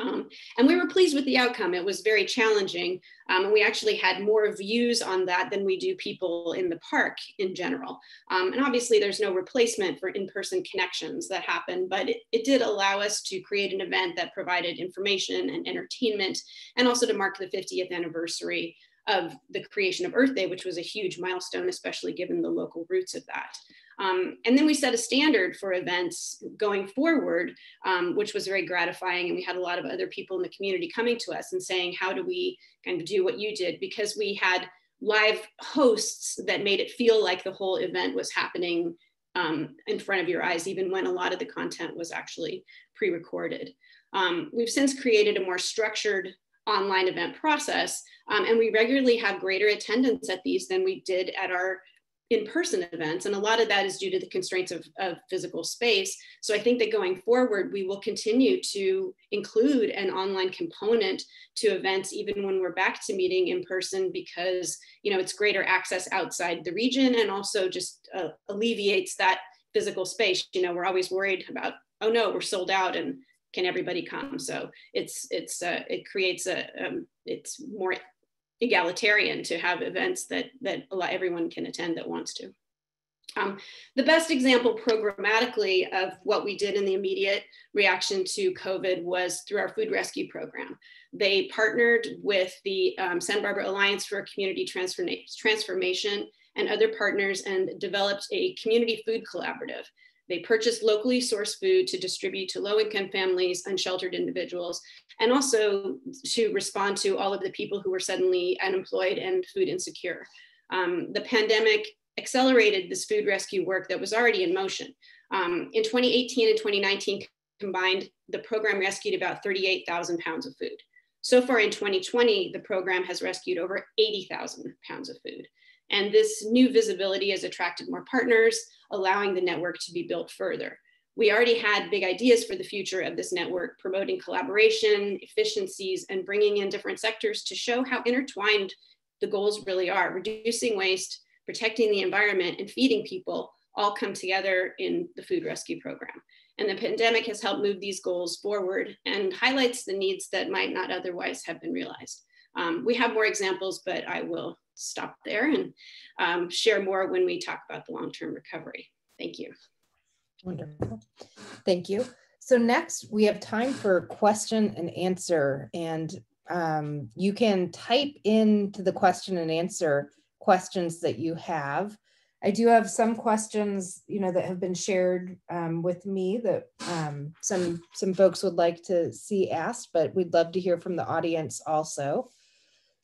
um, and we were pleased with the outcome. It was very challenging. Um, and we actually had more views on that than we do people in the park in general. Um, and obviously, there's no replacement for in person connections that happen, but it, it did allow us to create an event that provided information and entertainment, and also to mark the 50th anniversary of the creation of Earth Day, which was a huge milestone, especially given the local roots of that. Um, and then we set a standard for events going forward, um, which was very gratifying. And we had a lot of other people in the community coming to us and saying, how do we kind of do what you did? Because we had live hosts that made it feel like the whole event was happening um, in front of your eyes, even when a lot of the content was actually pre-recorded. Um, we've since created a more structured online event process, um, and we regularly have greater attendance at these than we did at our in-person events and a lot of that is due to the constraints of, of, physical space. So i think that going forward we will continue to include an online component to events even when we're back to meeting in person because you know it's greater access outside the region and also just uh, alleviates that physical space. You know we're always worried about oh no we're sold out and can everybody come? So it's it's uh, it creates a um, it's more egalitarian to have events that that allow everyone can attend that wants to. Um, the best example programmatically of what we did in the immediate reaction to COVID was through our food rescue program. They partnered with the um, Santa Barbara Alliance for Community Transformation and other partners and developed a community food collaborative they purchased locally sourced food to distribute to low income families, unsheltered individuals, and also to respond to all of the people who were suddenly unemployed and food insecure. Um, the pandemic accelerated this food rescue work that was already in motion. Um, in 2018 and 2019 combined, the program rescued about 38,000 pounds of food. So far in 2020, the program has rescued over 80,000 pounds of food. And this new visibility has attracted more partners, allowing the network to be built further. We already had big ideas for the future of this network, promoting collaboration, efficiencies, and bringing in different sectors to show how intertwined the goals really are. Reducing waste, protecting the environment, and feeding people all come together in the food rescue program. And the pandemic has helped move these goals forward and highlights the needs that might not otherwise have been realized. Um, we have more examples, but I will stop there and um, share more when we talk about the long-term recovery. Thank you. Wonderful. Thank you. So next we have time for question and answer and um, you can type into the question and answer questions that you have. I do have some questions, you know, that have been shared um, with me that um, some some folks would like to see asked, but we'd love to hear from the audience also.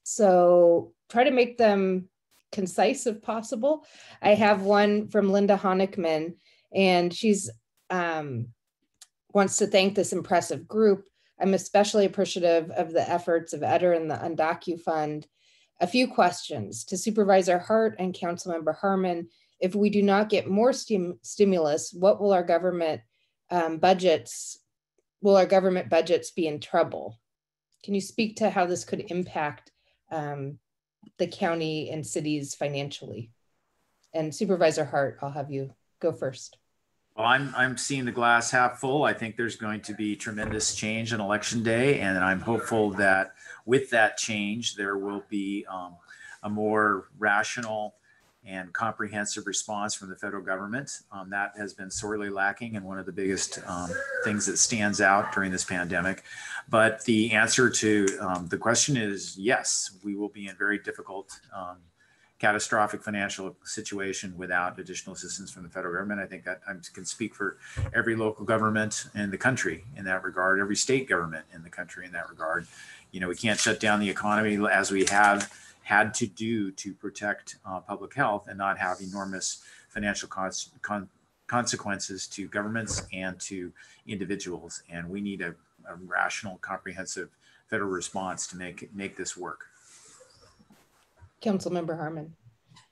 So try to make them concise if possible. I have one from Linda Honickman, and she's um, wants to thank this impressive group. I'm especially appreciative of the efforts of Eder and the Undocu Fund. A few questions to Supervisor Hart and Councilmember Harmon. If we do not get more stim stimulus, what will our government um, budgets, will our government budgets be in trouble? Can you speak to how this could impact um, the county and cities financially. And Supervisor Hart, I'll have you go first. Well, I'm, I'm seeing the glass half full. I think there's going to be tremendous change on election day. And I'm hopeful that with that change, there will be um, a more rational and comprehensive response from the federal government. Um, that has been sorely lacking and one of the biggest um, things that stands out during this pandemic. But the answer to um, the question is yes, we will be in very difficult, um, catastrophic financial situation without additional assistance from the federal government. I think that I can speak for every local government in the country in that regard, every state government in the country in that regard. You know, we can't shut down the economy as we have had to do to protect uh, public health and not have enormous financial con- con- consequences to governments and to individuals. And we need a, a rational, comprehensive federal response to make make this work. Councilmember Harmon.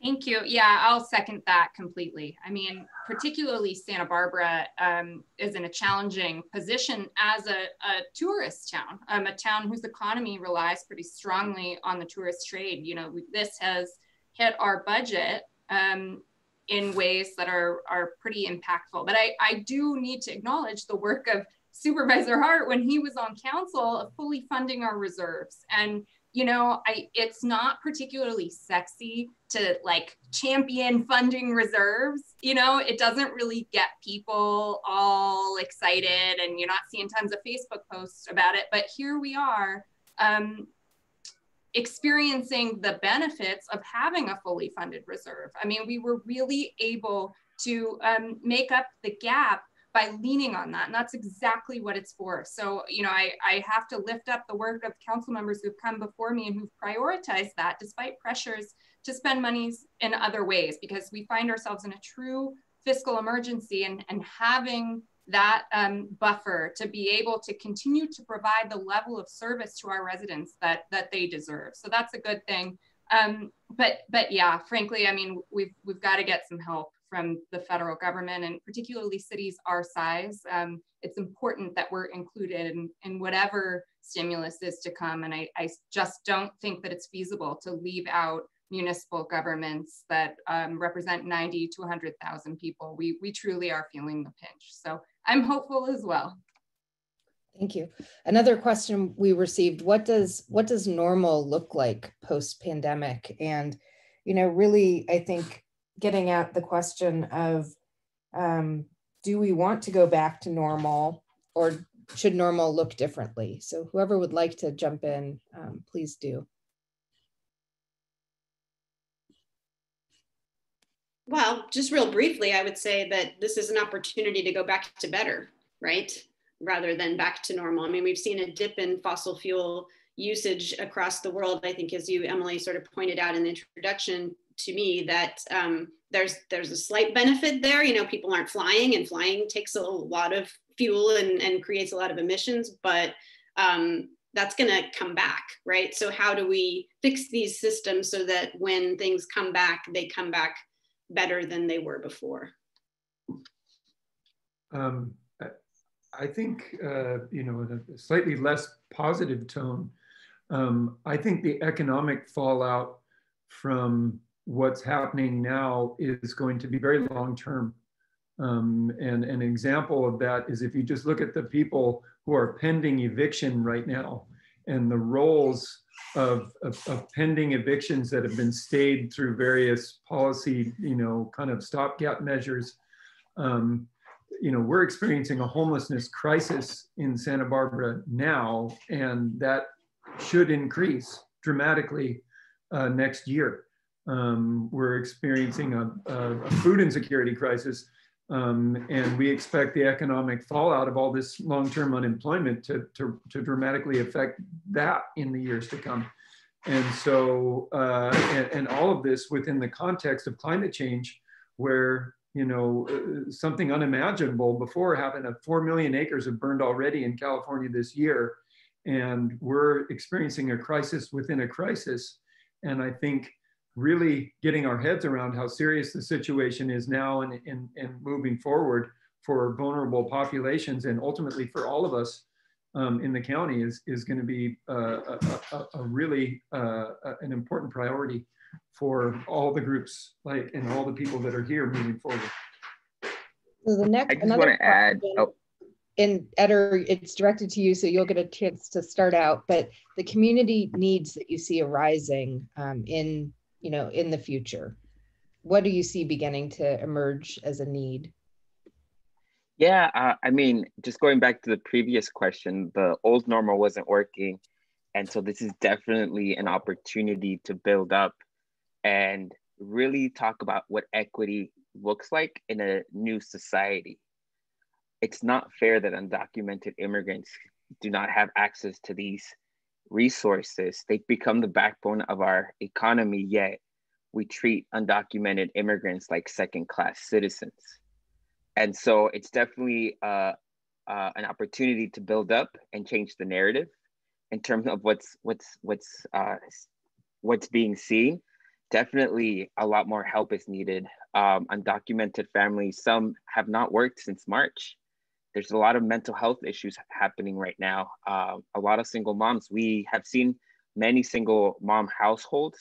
Thank you. Yeah, I'll second that completely. I mean, particularly Santa Barbara um, is in a challenging position as a, a tourist town, um, a town whose economy relies pretty strongly on the tourist trade. You know, this has hit our budget um, in ways that are, are pretty impactful. But I, I do need to acknowledge the work of Supervisor Hart when he was on council of fully funding our reserves. And you know, I it's not particularly sexy to like champion funding reserves. You know, it doesn't really get people all excited and you're not seeing tons of Facebook posts about it. But here we are um, experiencing the benefits of having a fully funded reserve. I mean, we were really able to um, make up the gap by leaning on that. And that's exactly what it's for. So, you know, I, I have to lift up the work of council members who've come before me and who've prioritized that despite pressures to spend monies in other ways, because we find ourselves in a true fiscal emergency and, and having that um, buffer to be able to continue to provide the level of service to our residents that, that they deserve. So that's a good thing. Um, but but yeah, frankly, I mean, we've we've got to get some help from the federal government and particularly cities our size. Um, it's important that we're included in, in whatever stimulus is to come. And I, I just don't think that it's feasible to leave out municipal governments that um, represent 90 to 100,000 people. We, we truly are feeling the pinch. So I'm hopeful as well. Thank you. Another question we received, what does what does normal look like post pandemic? And you know, really I think getting at the question of um, do we want to go back to normal or should normal look differently? So whoever would like to jump in, um, please do. Well, just real briefly, I would say that this is an opportunity to go back to better, right? Rather than back to normal. I mean, we've seen a dip in fossil fuel usage across the world. I think, as you, Emily, sort of pointed out in the introduction to me, that um, there's there's a slight benefit there. You know, people aren't flying, and flying takes a lot of fuel and, and creates a lot of emissions, but um, that's going to come back, right? So, how do we fix these systems so that when things come back, they come back better than they were before? Um, I think, uh, you know, in a slightly less positive tone, um, I think the economic fallout from what's happening now is going to be very long term. Um, and an example of that is if you just look at the people who are pending eviction right now and the roles of, of, of, pending evictions that have been stayed through various policy, you know, kind of stopgap measures. Um, you know, we're experiencing a homelessness crisis in Santa Barbara now, and that should increase dramatically uh, next year. Um, we're experiencing a, a, a, food insecurity crisis, um, and we expect the economic fallout of all this long-term unemployment to, to, to dramatically affect that in the years to come. And so, uh, and, and, all of this within the context of climate change, where, you know, uh, something unimaginable before happened. 4 million acres have burned already in California this year. And we're experiencing a crisis within a crisis. And I think really getting our heads around how serious the situation is now and, and, and moving forward for vulnerable populations and ultimately for all of us um, in the county is, is going to be uh, a, a, a, really uh, an important priority for all the groups like and all the people that are here moving forward. So the next, I just want to add. Oh. And Eder, it's directed to you, so you'll get a chance to start out. But the community needs that you see arising um, in you know, in the future? What do you see beginning to emerge as a need? Yeah, uh, I mean, just going back to the previous question, the old normal wasn't working. And so this is definitely an opportunity to build up and really talk about what equity looks like in a new society. It's not fair that undocumented immigrants do not have access to these resources. They've become the backbone of our economy, yet we treat undocumented immigrants like second class citizens. And so it's definitely uh, uh, an opportunity to build up and change the narrative in terms of what's what's what's uh, what's being seen. Definitely, a lot more help is needed. Um, undocumented families, some have not worked since March there's a lot of mental health issues happening right now. Uh, a lot of single moms. We have seen many single mom households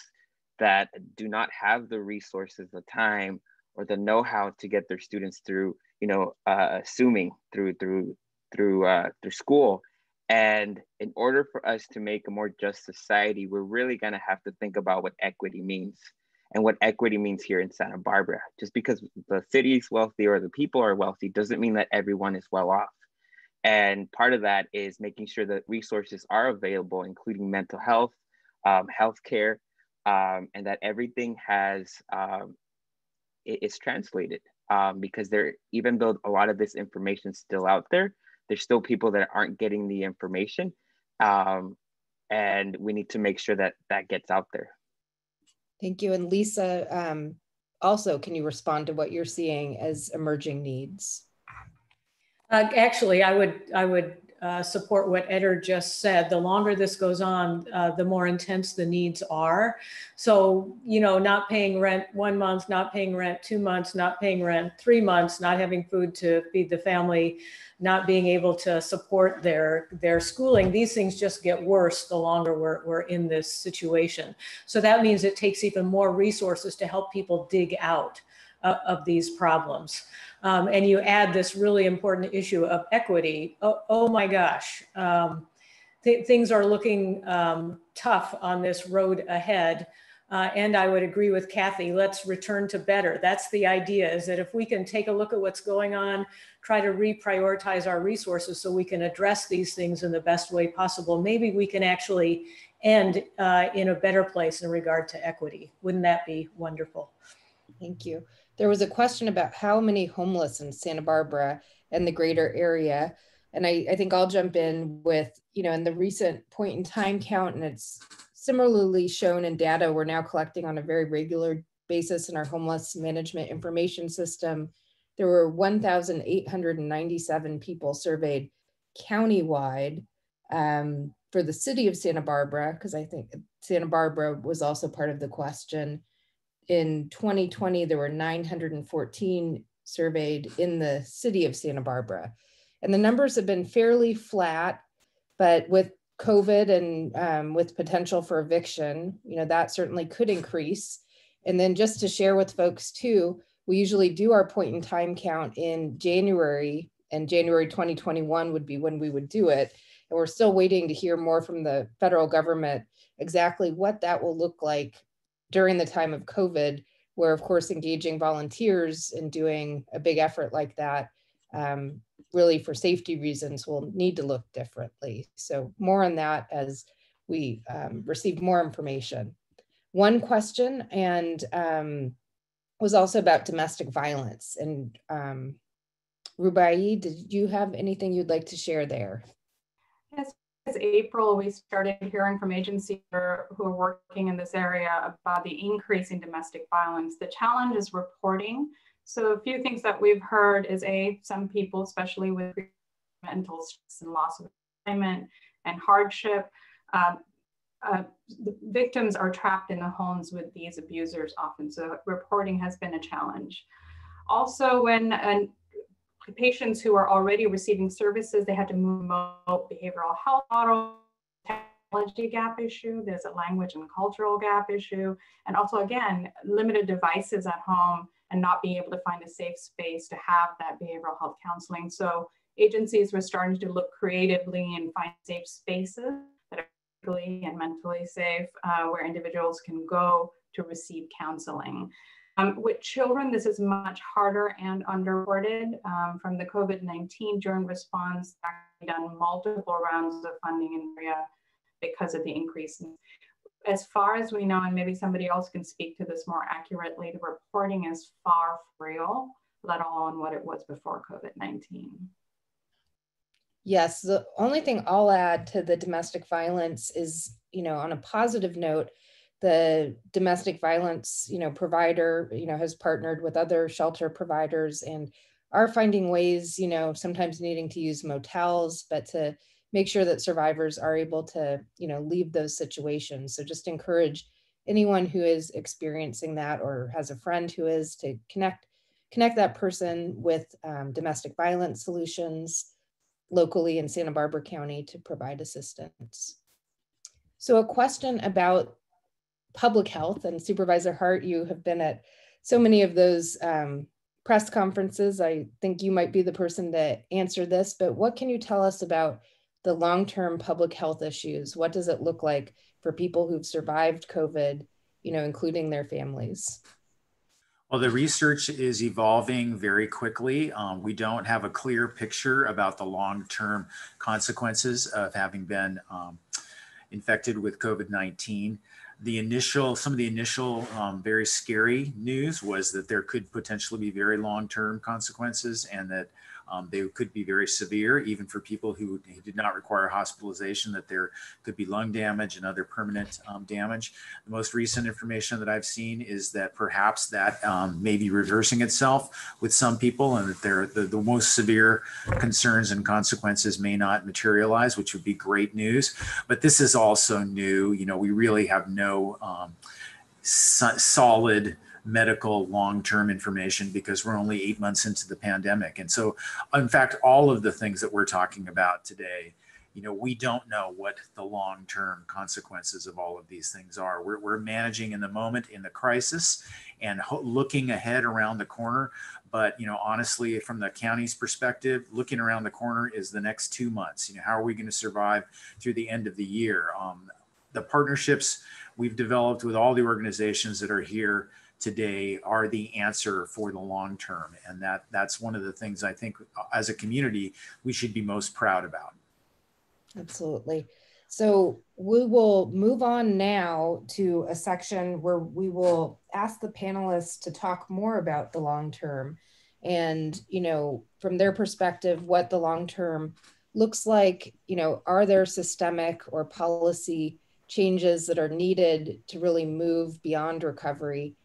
that do not have the resources, the time, or the know-how to get their students through, you know, uh, assuming through through through uh, through school. And in order for us to make a more just society, we're really gonna have to think about what equity means and what equity means here in Santa Barbara. Just because the city is wealthy or the people are wealthy doesn't mean that everyone is well off. And part of that is making sure that resources are available, including mental health, um, healthcare, um, and that everything has um, is translated. Um, because there, even though a lot of this information is still out there, there's still people that aren't getting the information, um, and we need to make sure that that gets out there. Thank you. And Lisa, um, also, can you respond to what you're seeing as emerging needs? Uh, actually, I would I would uh, support what Eder just said. The longer this goes on, uh, the more intense the needs are. So, you know, not paying rent one month, not paying rent two months, not paying rent three months, not having food to feed the family, not being able to support their their schooling. These things just get worse the longer we're, we're in this situation. So that means it takes even more resources to help people dig out uh, of these problems. Um, and you add this really important issue of equity. Oh, oh my gosh, um, th things are looking um, tough on this road ahead. Uh, and I would agree with Kathy, let's return to better. That's the idea is that if we can take a look at what's going on, try to reprioritize our resources so we can address these things in the best way possible, maybe we can actually end uh, in a better place in regard to equity. Wouldn't that be wonderful? Thank you. There was a question about how many homeless in Santa Barbara and the greater area. And I, I think I'll jump in with, you know, in the recent point in time count, and it's similarly shown in data we're now collecting on a very regular basis in our homeless management information system. There were 1,897 people surveyed countywide um, for the city of Santa Barbara, because I think Santa Barbara was also part of the question in 2020, there were 914 surveyed in the city of Santa Barbara. And the numbers have been fairly flat, but with COVID and um, with potential for eviction, you know, that certainly could increase. And then just to share with folks too, we usually do our point in time count in January, and January 2021 would be when we would do it. And we're still waiting to hear more from the federal government exactly what that will look like during the time of COVID, where of course engaging volunteers and doing a big effort like that, um, really for safety reasons, will need to look differently. So more on that as we um, receive more information. One question and um, was also about domestic violence. And um, Rubai, did you have anything you'd like to share there? Yes, April, we started hearing from agencies who are working in this area about the increase in domestic violence. The challenge is reporting. So a few things that we've heard is A, some people, especially with mental stress and loss of employment and hardship, um, uh, the victims are trapped in the homes with these abusers often. So reporting has been a challenge. Also, when an patients who are already receiving services, they had to move remote behavioral health model, technology gap issue, there's a language and cultural gap issue, and also again, limited devices at home and not being able to find a safe space to have that behavioral health counseling. So agencies were starting to look creatively and find safe spaces that are physically and mentally safe uh, where individuals can go to receive counseling. Um, with children, this is much harder and underreported. Um, from the COVID-19 during response, done multiple rounds of funding in area because of the increase. As far as we know, and maybe somebody else can speak to this more accurately, the reporting is far from real, let alone what it was before COVID-19. Yes, the only thing I'll add to the domestic violence is, you know, on a positive note, the domestic violence you know provider you know has partnered with other shelter providers and are finding ways you know sometimes needing to use motels but to make sure that survivors are able to you know leave those situations. So just encourage anyone who is experiencing that or has a friend who is to connect connect that person with um, domestic violence solutions locally in santa barbara county to provide assistance. So a question about public health and Supervisor Hart, you have been at so many of those um, press conferences. I think you might be the person to answer this, but what can you tell us about the long-term public health issues? What does it look like for people who've survived COVID, you know, including their families? Well, the research is evolving very quickly. Um, we don't have a clear picture about the long-term consequences of having been um, infected with COVID-19 the initial, some of the initial um, very scary news was that there could potentially be very long-term consequences and that Um, they could be very severe, even for people who, did not require hospitalization, that there could be lung damage and other permanent um, damage. The most recent information that I've seen is that perhaps that um, may be reversing itself with some people and that the, the most severe concerns and consequences may not materialize, which would be great news. But this is also new. You know, we really have no um, so solid medical long-term information because we're only eight months into the pandemic. And so, in fact, all of the things that we're talking about today, you know, we don't know what the long-term consequences of all of these things are. We're, we're managing in the moment in the crisis and looking ahead around the corner. But, you know, honestly, from the county's perspective, looking around the corner is the next two months. You know, how are we going to survive through the end of the year? Um, the partnerships we've developed with all the organizations that are here today are the answer for the long term. And that that's one of the things I think uh, as a community we should be most proud about. Absolutely. So we will move on now to a section where we will ask the panelists to talk more about the long term and, you know, from their perspective, what the long term looks like. You know, are there systemic or policy changes that are needed to really move beyond recovery?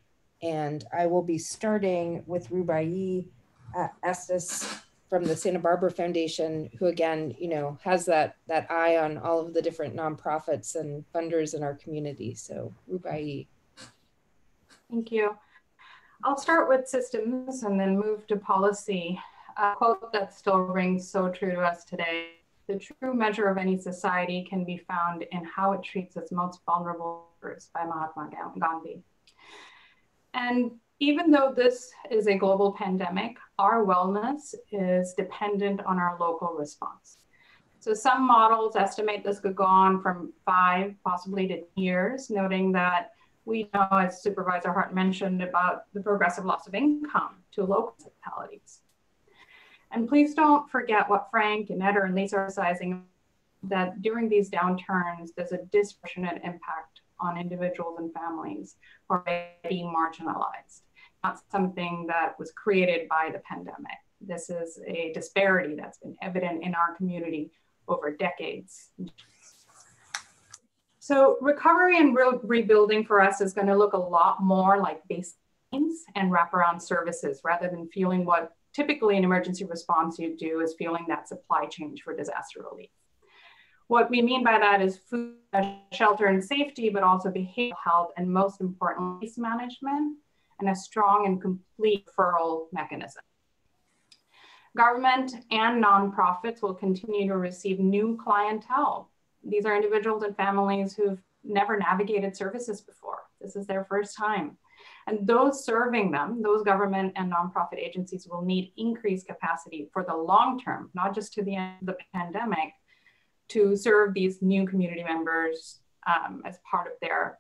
And I will be starting with Rubai uh, Estes from the Santa Barbara Foundation, who again, you know, has that that eye on all of the different nonprofits and funders in our community. So Rubai. Thank you. I'll start with systems and then move to policy. A quote that still rings so true to us today. The true measure of any society can be found in how it treats its most vulnerable by Mahatma Gandhi. And even though this is a global pandemic, our wellness is dependent on our local response. So some models estimate this could go on from five, possibly to years, noting that we know, as Supervisor Hart mentioned, about the progressive loss of income to local municipalities. And please don't forget what Frank and Eder and Lisa are sizing that during these downturns, there's a disproportionate impact on individuals and families who are already marginalized. Not something that was created by the pandemic. This is a disparity that's been evident in our community over decades. So recovery and re rebuilding for us is gonna look a lot more like baselines and wraparound services rather than feeling what typically in emergency response you do is feeling that supply chain for disaster relief. What we mean by that is food, shelter, and safety, but also behavioral health, and most importantly, case management, and a strong and complete referral mechanism. Government and nonprofits will continue to receive new clientele. These are individuals and families who've never navigated services before. This is their first time. And those serving them, those government and nonprofit agencies will need increased capacity for the long term, not just to the end of the pandemic, to serve these new community members um, as part of their.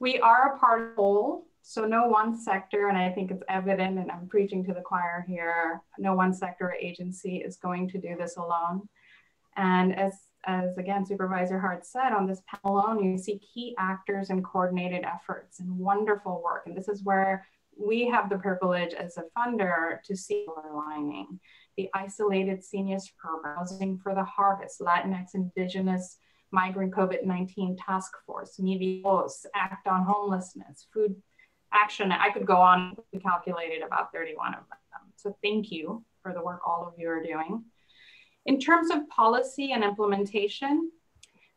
We are a part of whole, so no one sector, and I think it's evident, and I'm preaching to the choir here, no one sector or agency is going to do this alone. And as, as again, Supervisor Hart said, on this panel alone, you see key actors and coordinated efforts and wonderful work. And this is where we have the privilege as a funder to see our lining the Isolated Seniors Program, Housing for the Harvest, Latinx Indigenous Migrant COVID-19 Task Force, MIVIOS, Act on Homelessness, Food Action. I could go on, we calculated about 31 of them. So thank you for the work all of you are doing. In terms of policy and implementation,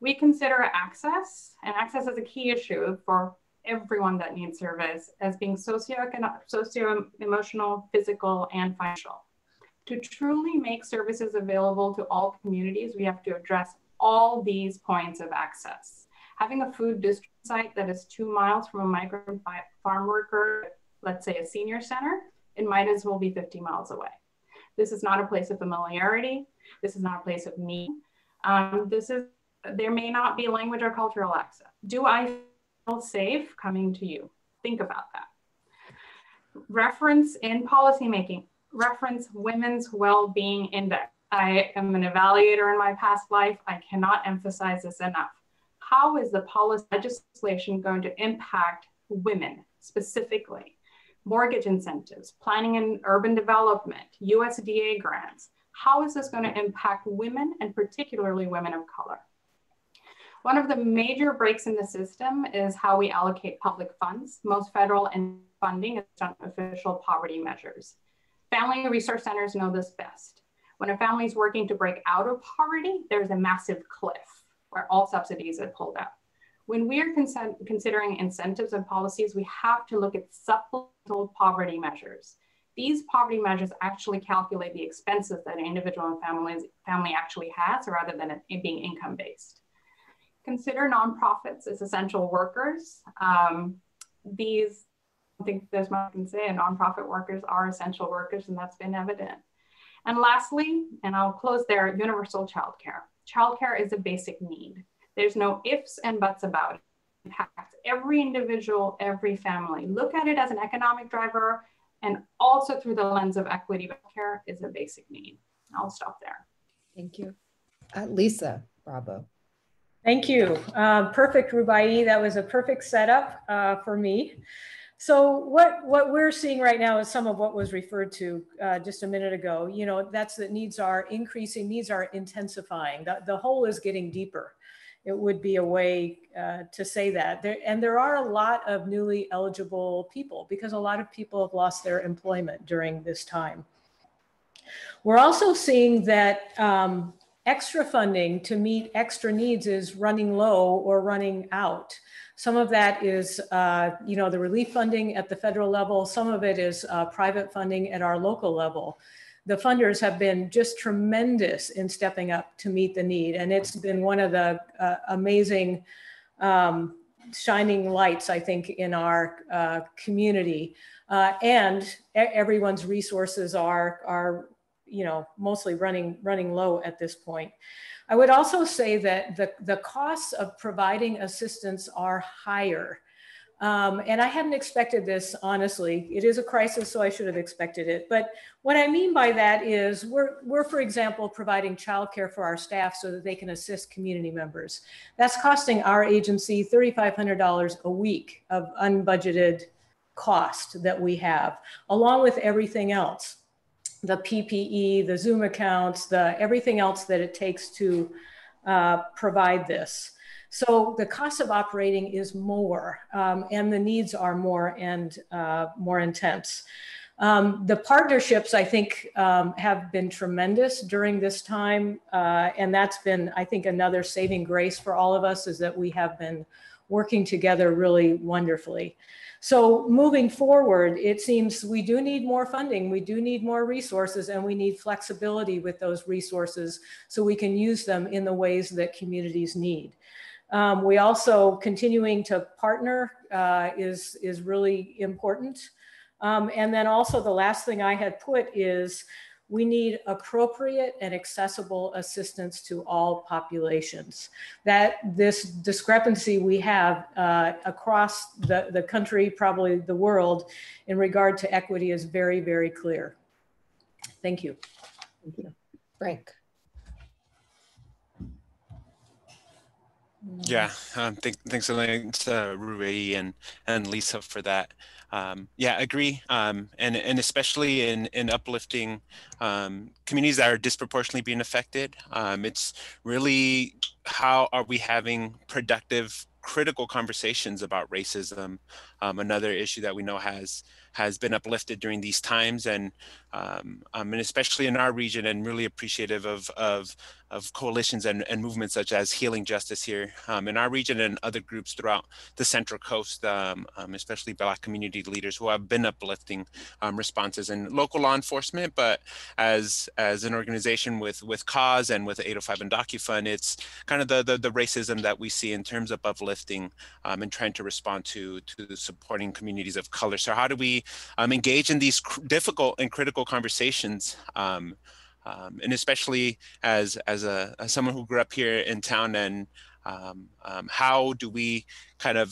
we consider access, and access is a key issue for everyone that needs service as being socio-emotional, physical, and financial. To truly make services available to all communities, we have to address all these points of access. Having a food district site that is two miles from a migrant farm worker, let's say a senior center, it might as well be 50 miles away. This is not a place of familiarity. This is not a place of need. Um, this is, there may not be language or cultural access. Do I feel safe coming to you? Think about that. Reference in policymaking reference Women's Well-Being Index. I am an evaluator in my past life. I cannot emphasize this enough. How is the policy legislation going to impact women specifically? mortgage incentives, planning and urban development, USDA grants. How is this going to impact women and particularly women of color? One of the major breaks in the system is how we allocate public funds. Most federal and funding is on official poverty measures. Family resource centers know this best. When a family is working to break out of poverty, there's a massive cliff where all subsidies are pulled out. When we are considering incentives and policies, we have to look at supplemental poverty measures. These poverty measures actually calculate the expenses that an individual and families, family actually has rather than it being income based. Consider nonprofits as essential workers. Um, these, think there's much I can say, nonprofit workers are essential workers and that's been evident. And lastly, and I'll close there, universal childcare. Childcare is a basic need. There's no ifs and buts about it. it impacts every individual, every family. Look at it as an economic driver and also through the lens of equity. Care is a basic need. I'll stop there. Thank you. Uh, Lisa, Brabo. Thank you. Uh, perfect, Rubai. That was a perfect setup uh, for me. So what, what we're seeing right now is some of what was referred to uh, just a minute ago. You know, that's that needs are increasing, needs are intensifying. The, the hole is getting deeper it would be a way uh, to say that. There, and there are a lot of newly eligible people because a lot of people have lost their employment during this time. We're also seeing that um, extra funding to meet extra needs is running low or running out. Some of that is, uh, you know, the relief funding at the federal level. Some of it is uh, private funding at our local level the funders have been just tremendous in stepping up to meet the need. And it's been one of the uh, amazing um, shining lights, I think, in our uh, community. Uh, and everyone's resources are, are, you know, mostly running, running low at this point. I would also say that the, the costs of providing assistance are higher um, and I hadn't expected this, honestly. It is a crisis, so I should have expected it. But what I mean by that is we're, we're for example, providing childcare for our staff so that they can assist community members. That's costing our agency $3,500 a week of unbudgeted cost that we have, along with everything else the PPE, the Zoom accounts, the everything else that it takes to uh, provide this. So the cost of operating is more um, and the needs are more and uh, more intense. Um, the partnerships, I think, um, have been tremendous during this time. Uh, and that's been, I think, another saving grace for all of us is that we have been working together really wonderfully. So moving forward, it seems we do need more funding, we do need more resources, and we need flexibility with those resources so we can use them in the ways that communities need. Um, we also continuing to partner uh, is, is really important. Um, and then also the last thing I had put is we need appropriate and accessible assistance to all populations. That this discrepancy we have uh, across the, the country, probably the world, in regard to equity is very, very clear. Thank you. Thank you. Frank. Yeah, um, th thanks a lot to Ruby and and Lisa for that. Um, yeah, I agree, um, and and especially in in uplifting um, communities that are disproportionately being affected. Um, it's really how are we having productive, critical conversations about racism? Um, another issue that we know has has been uplifted during these times. And um, um, and especially in our region and really appreciative of, of, of coalitions and, and movements such as Healing Justice here um, in our region and other groups throughout the Central Coast, um, um, especially Black community leaders who have been uplifting responses in local law enforcement, but as as an organization with with cause and with 805 UndocuFund, it's kind of the, the, the racism that we see in terms of uplifting and trying to respond to to supporting communities of color. So how do we um, engage in these difficult and critical conversations. Um, um, and especially as as a as someone who grew up here in town and um, um, how do we kind of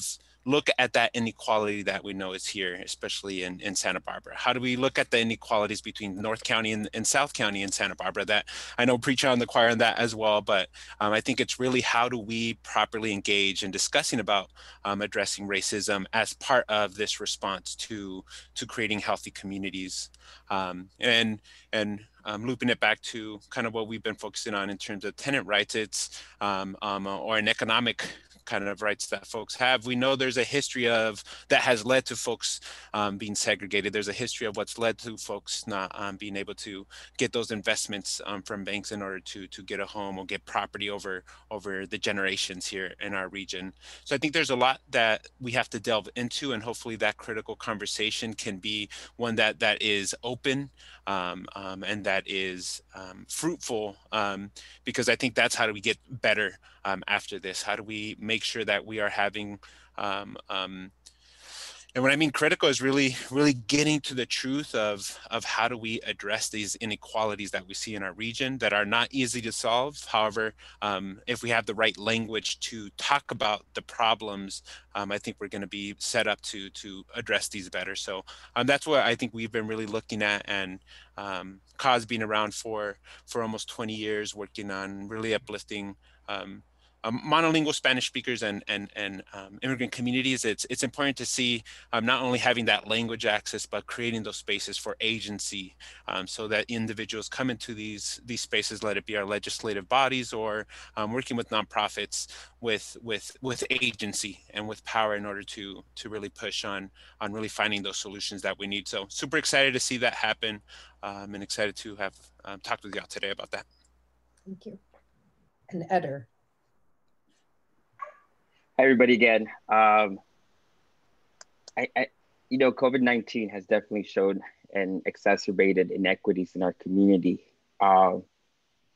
look at that inequality that we know is here, especially in, in Santa Barbara? How do we look at the inequalities between North County and, and South County in Santa Barbara that I know preach on the choir on that as well, but um, I think it's really how do we properly engage in discussing about um, addressing racism as part of this response to, to creating healthy communities. Um, and and um, looping it back to kind of what we've been focusing on in terms of tenant rights, it's um, um, or an economic kind of rights that folks have. We know there's a history of that has led to folks um, being segregated. There's a history of what's led to folks not um, being able to get those investments um, from banks in order to to get a home or get property over over the generations here in our region. So I think there's a lot that we have to delve into, and hopefully that critical conversation can be one that that is open um, um, and that is um, fruitful because I think that's how do we get better um, after this? How do we make sure that we are having um, and what I mean critical is really, really getting to the truth of, of how do we address these inequalities that we see in our region that are not easy to solve. However, um, if we have the right language to talk about the problems, um, I think we're going to be set up to to address these better. So um, that's what I think we've been really looking at. And um, Cause being around for for almost 20 years, working on really uplifting um, um, monolingual Spanish speakers and and and um, immigrant communities, it's it's important to see um, not only having that language access, but creating those spaces for agency, um, so that individuals come into these these spaces, let it be our legislative bodies or um, working with nonprofits, with with with agency and with power in order to to really push on on really finding those solutions that we need. So super excited to see that happen, um, and excited to have talked with y'all today about that. Thank you. And Eder. Everybody again. Um, I, I, you know, COVID 19 has definitely shown and exacerbated inequities in our community. Uh,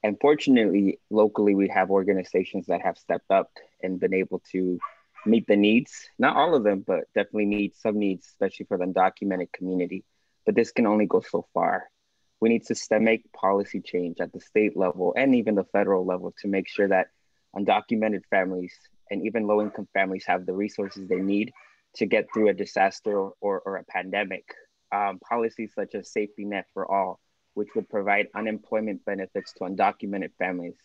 unfortunately, locally, we have organizations that have stepped up and been able to meet the needs, not all of them, but definitely meet some needs, especially for the undocumented community. But this can only go so far. We need systemic policy change at the state level and even the federal level to make sure that undocumented families and even low income families have the resources they need to get through a disaster or, or, a pandemic. Um, policies such as safety net for all, which would provide unemployment benefits to undocumented families,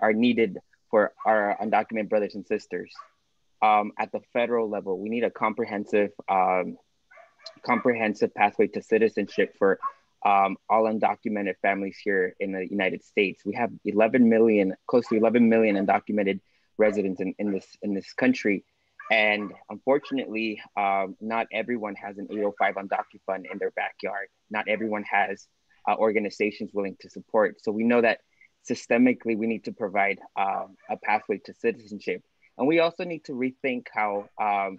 are needed for our undocumented brothers and sisters. Um, at the federal level, we need a comprehensive, um, comprehensive pathway to citizenship for um, all undocumented families here in the United States. We have 11 million, close to 11 million undocumented residents in, in this in this country. And unfortunately, um, not everyone has an 805 UndocuFund in their backyard. Not everyone has uh, organizations willing to support. So we know that systemically we need to provide um, a pathway to citizenship. And we also need to rethink how um,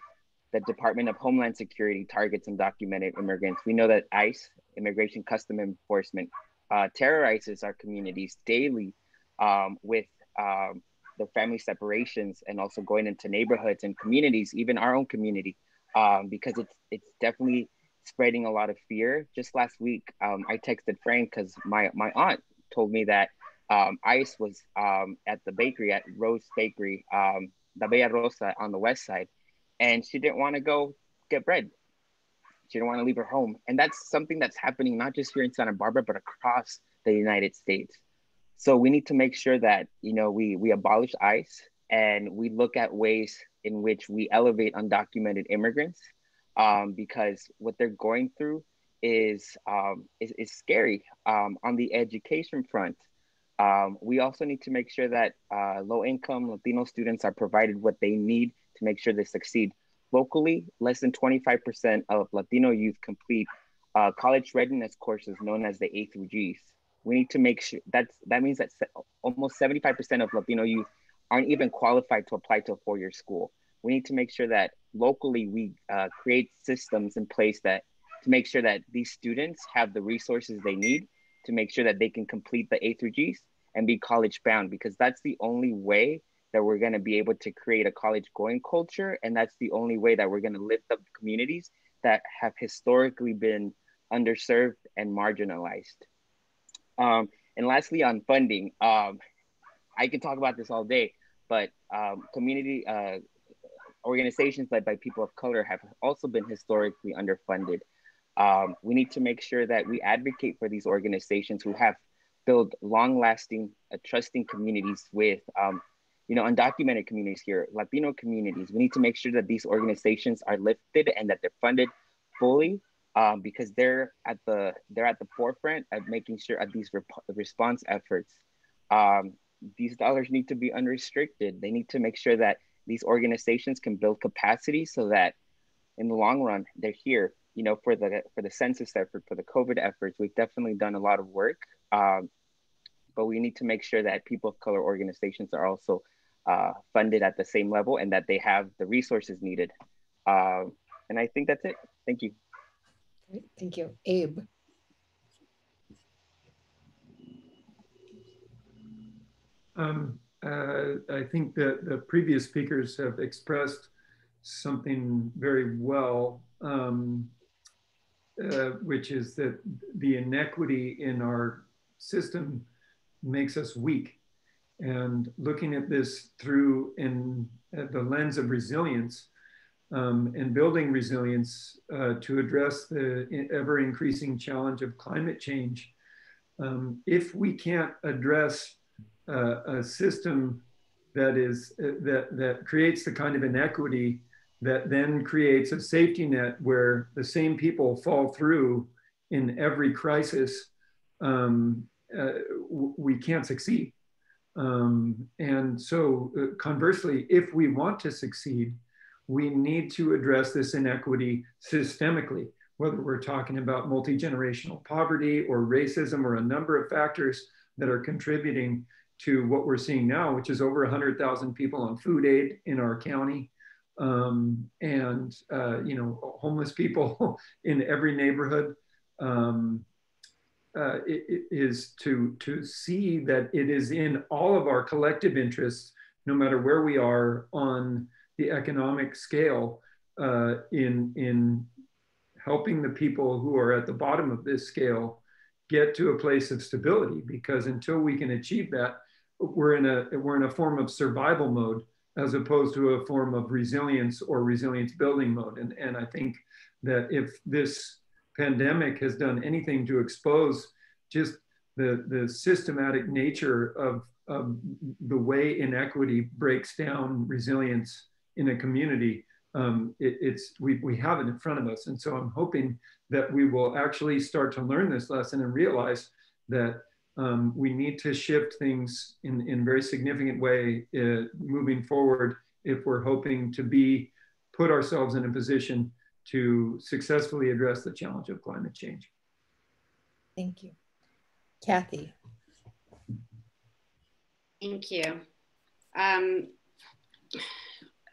the Department of Homeland Security targets undocumented immigrants. We know that ICE, Immigration Custom Enforcement, uh, terrorizes our communities daily um, with um, the family separations and also going into neighborhoods and communities, even our own community, um, because it's it's definitely spreading a lot of fear. Just last week, um, I texted Frank because my my aunt told me that um, ICE was um, at the bakery at Rose Bakery, um, La Bella Rosa on the west side, and she didn't want to go get bread. She didn't want to leave her home, and that's something that's happening not just here in Santa Barbara, but across the United States. So we need to make sure that you know we we abolish ICE and we look at ways in which we elevate undocumented immigrants um, because what they're going through is um, is, is, scary. Um, on the education front, um, we also need to make sure that uh, low income Latino students are provided what they need to make sure they succeed. Locally, less than 25% of Latino youth complete uh, college readiness courses known as the A through Gs we need to make sure that's that means that almost 75% of Latino youth aren't even qualified to apply to a four-year school. We need to make sure that locally we uh, create systems in place that to make sure that these students have the resources they need to make sure that they can complete the A through Gs and be college bound because that's the only way that we're going to be able to create a college going culture and that's the only way that we're going to lift up communities that have historically been underserved and marginalized. Um, and lastly, on funding, um, I could talk about this all day, but um, community uh, organizations led by people of color have also been historically underfunded. Um, we need to make sure that we advocate for these organizations who have built long-lasting, uh, trusting communities with, um, you know, undocumented communities here, Latino communities. We need to make sure that these organizations are lifted and that they're funded fully um, because they're at the they're at the forefront of making sure at these rep response efforts. Um, these dollars need to be unrestricted. They need to make sure that these organizations can build capacity so that in the long run they're here you know for the for the census effort for the covid efforts we've definitely done a lot of work um, but we need to make sure that people of color organizations are also uh, funded at the same level and that they have the resources needed um, and i think that's it thank you. Thank you abe um, uh, I think that the previous speakers have expressed something very well, um, uh, which is that the inequity in our system makes us weak. And looking at this through in the lens of resilience um, and building resilience uh, to address the ever increasing challenge of climate change, um, if we can't address uh, a system that is uh, that that creates the kind of inequity that then creates a safety net where the same people fall through in every crisis, um, uh, we can't succeed. Um, and so, uh, conversely, if we want to succeed, we need to address this inequity systemically, whether we're talking about multi generational poverty or racism or a number of factors that are contributing to what we're seeing now, which is over 100,000 people on food aid in our county. Um, and, uh, you know, homeless people in every neighborhood. Um, uh, it, it is to, to see that it is in all of our collective interests, no matter where we are on the economic scale, uh, in, in helping the people who are at the bottom of this scale get to a place of stability. Because until we can achieve that, we're in a we're in a form of survival mode as opposed to a form of resilience or resilience building mode. And, and I think that if this pandemic has done anything to expose just the, the systematic nature of, of the way inequity breaks down resilience in a community, um, it, it's we, we have it in front of us. And so I'm hoping that we will actually start to learn this lesson and realize that um, we need to shift things in, in a very significant way uh, moving forward if we're hoping to be put ourselves in a position to successfully address the challenge of climate change. Thank you. Kathy. Thank you. Um,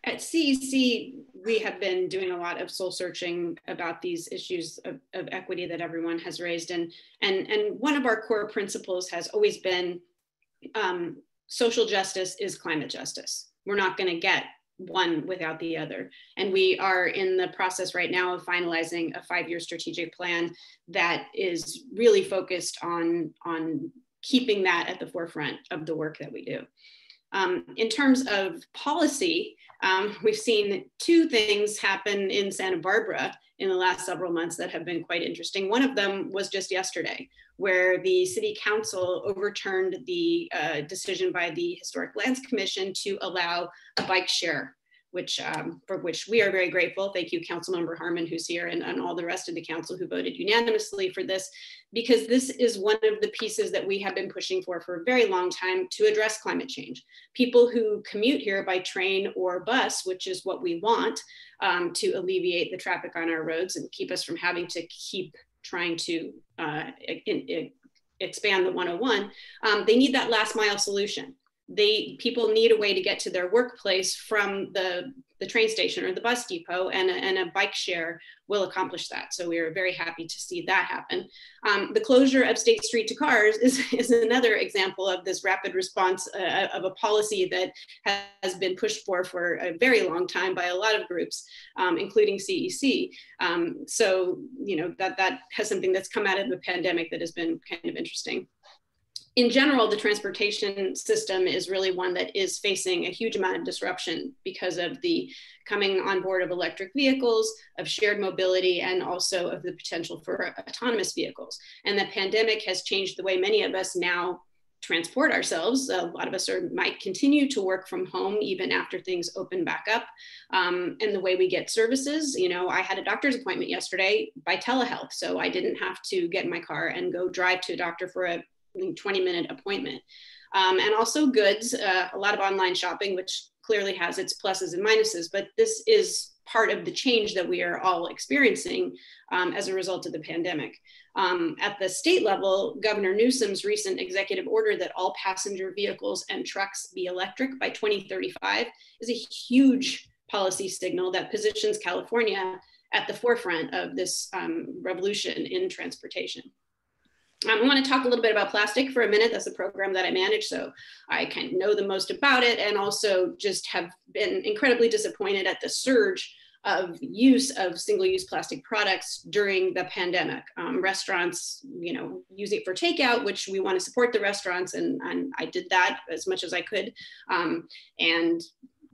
at CEC, we have been doing a lot of soul searching about these issues of, of, equity that everyone has raised. And, and, and one of our core principles has always been um, social justice is climate justice. We're not going to get one without the other. And we are in the process right now of finalizing a five-year strategic plan that is really focused on, on keeping that at the forefront of the work that we do. Um, in terms of policy, um, we've seen two things happen in Santa Barbara in the last several months that have been quite interesting. One of them was just yesterday, where the city council overturned the uh, decision by the Historic Landmarks Commission to allow a bike share which um, for which we are very grateful. Thank you, Councilmember Harmon, who's here, and, and all the rest of the council who voted unanimously for this, because this is one of the pieces that we have been pushing for for a very long time to address climate change. People who commute here by train or bus, which is what we want um, to alleviate the traffic on our roads and keep us from having to keep trying to uh, in, in, expand the 101, um, they need that last mile solution they people need a way to get to their workplace from the the train station or the bus depot and a, and a bike share will accomplish that. So we are very happy to see that happen. Um, the closure of state street to cars is, is another example of this rapid response uh, of a policy that has been pushed for for a very long time by a lot of groups um, including cec um, so you know that that has something that's come out of the pandemic that has been kind of interesting in general, the transportation system is really one that is facing a huge amount of disruption because of the coming on board of electric vehicles, of shared mobility, and also of the potential for autonomous vehicles. And the pandemic has changed the way many of us now transport ourselves. A lot of us are, might continue to work from home even after things open back up. Um, and the way we get services, you know, I had a doctor's appointment yesterday by telehealth, so I didn't have to get in my car and go drive to a doctor for a 20 minute appointment. Um, and also goods, uh, a lot of online shopping, which clearly has its pluses and minuses, but this is part of the change that we are all experiencing um, as a result of the pandemic. Um, at the state level, Governor Newsom's recent executive order that all passenger vehicles and trucks be electric by 2035 is a huge policy signal that positions California at the forefront of this um, revolution in transportation. Um, I want to talk a little bit about plastic for a minute. That's a program that I manage, so I kind of know the most about it, and also just have been incredibly disappointed at the surge of use of single-use plastic products during the pandemic. Um, restaurants, you know, use it for takeout, which we want to support the restaurants, and, and I did that as much as I could, um, and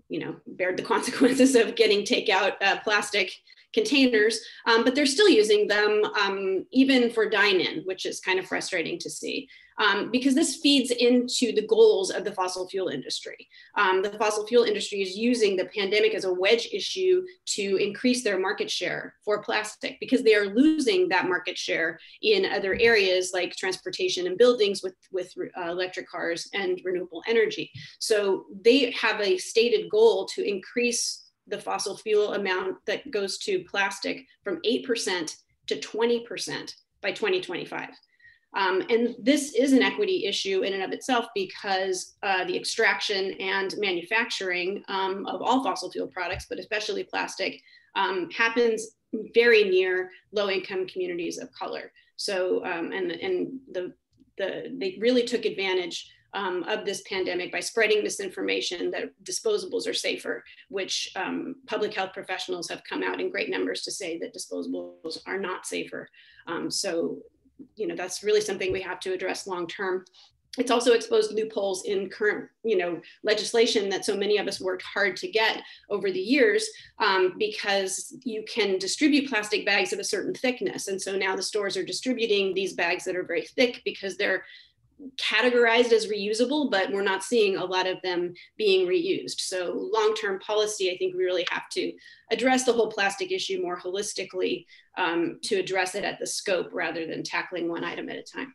you know, bared the consequences of getting takeout uh, plastic containers, um, but they're still using them um, even for dine-in, which is kind of frustrating to see. Um, because this feeds into the goals of the fossil fuel industry. Um, the fossil fuel industry is using the pandemic as a wedge issue to increase their market share for plastic because they are losing that market share in other areas like transportation and buildings with, with uh, electric cars and renewable energy. So they have a stated goal to increase the fossil fuel amount that goes to plastic from 8% to 20% by 2025. Um, and this is an equity issue in and of itself because uh, the extraction and manufacturing um, of all fossil fuel products, but especially plastic, um, happens very near low income communities of color. So, um, and, and the, the, they really took advantage um, of this pandemic by spreading misinformation that disposables are safer, which um, public health professionals have come out in great numbers to say that disposables are not safer. Um, so, you know, that's really something we have to address long term. It's also exposed loopholes in current, you know, legislation that so many of us worked hard to get over the years, um, because you can distribute plastic bags of a certain thickness, and so now the stores are distributing these bags that are very thick because they're categorized as reusable, but we're not seeing a lot of them being reused. So long-term policy, I think we really have to address the whole plastic issue more holistically um, to address it at the scope rather than tackling one item at a time.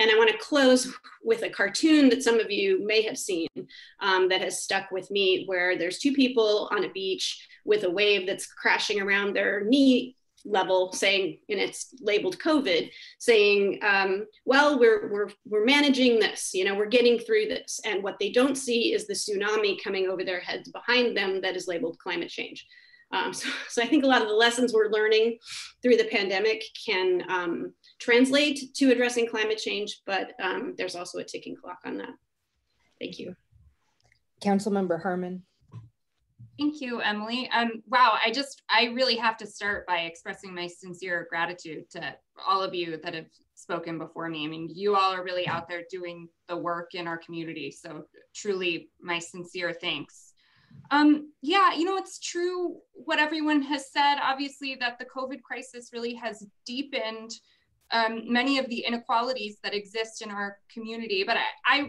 And I want to close with a cartoon that some of you may have seen um, that has stuck with me, where there's two people on a beach with a wave that's crashing around their knee level saying and it's labeled covid saying um, well we're, we're we're managing this you know we're getting through this. And what they don't see is the tsunami coming over their heads behind them that is labeled climate change. Um, so, so i think a lot of the lessons we're learning through the pandemic can um, translate to addressing climate change but um, there's also a ticking clock on that. Thank you. Council member harmon Thank you, Emily. Um, wow, I just, I really have to start by expressing my sincere gratitude to all of you that have spoken before me. I mean, you all are really out there doing the work in our community. So truly my sincere thanks. Um, yeah, you know, it's true what everyone has said, obviously, that the COVID crisis really has deepened um, many of the inequalities that exist in our community. But I, I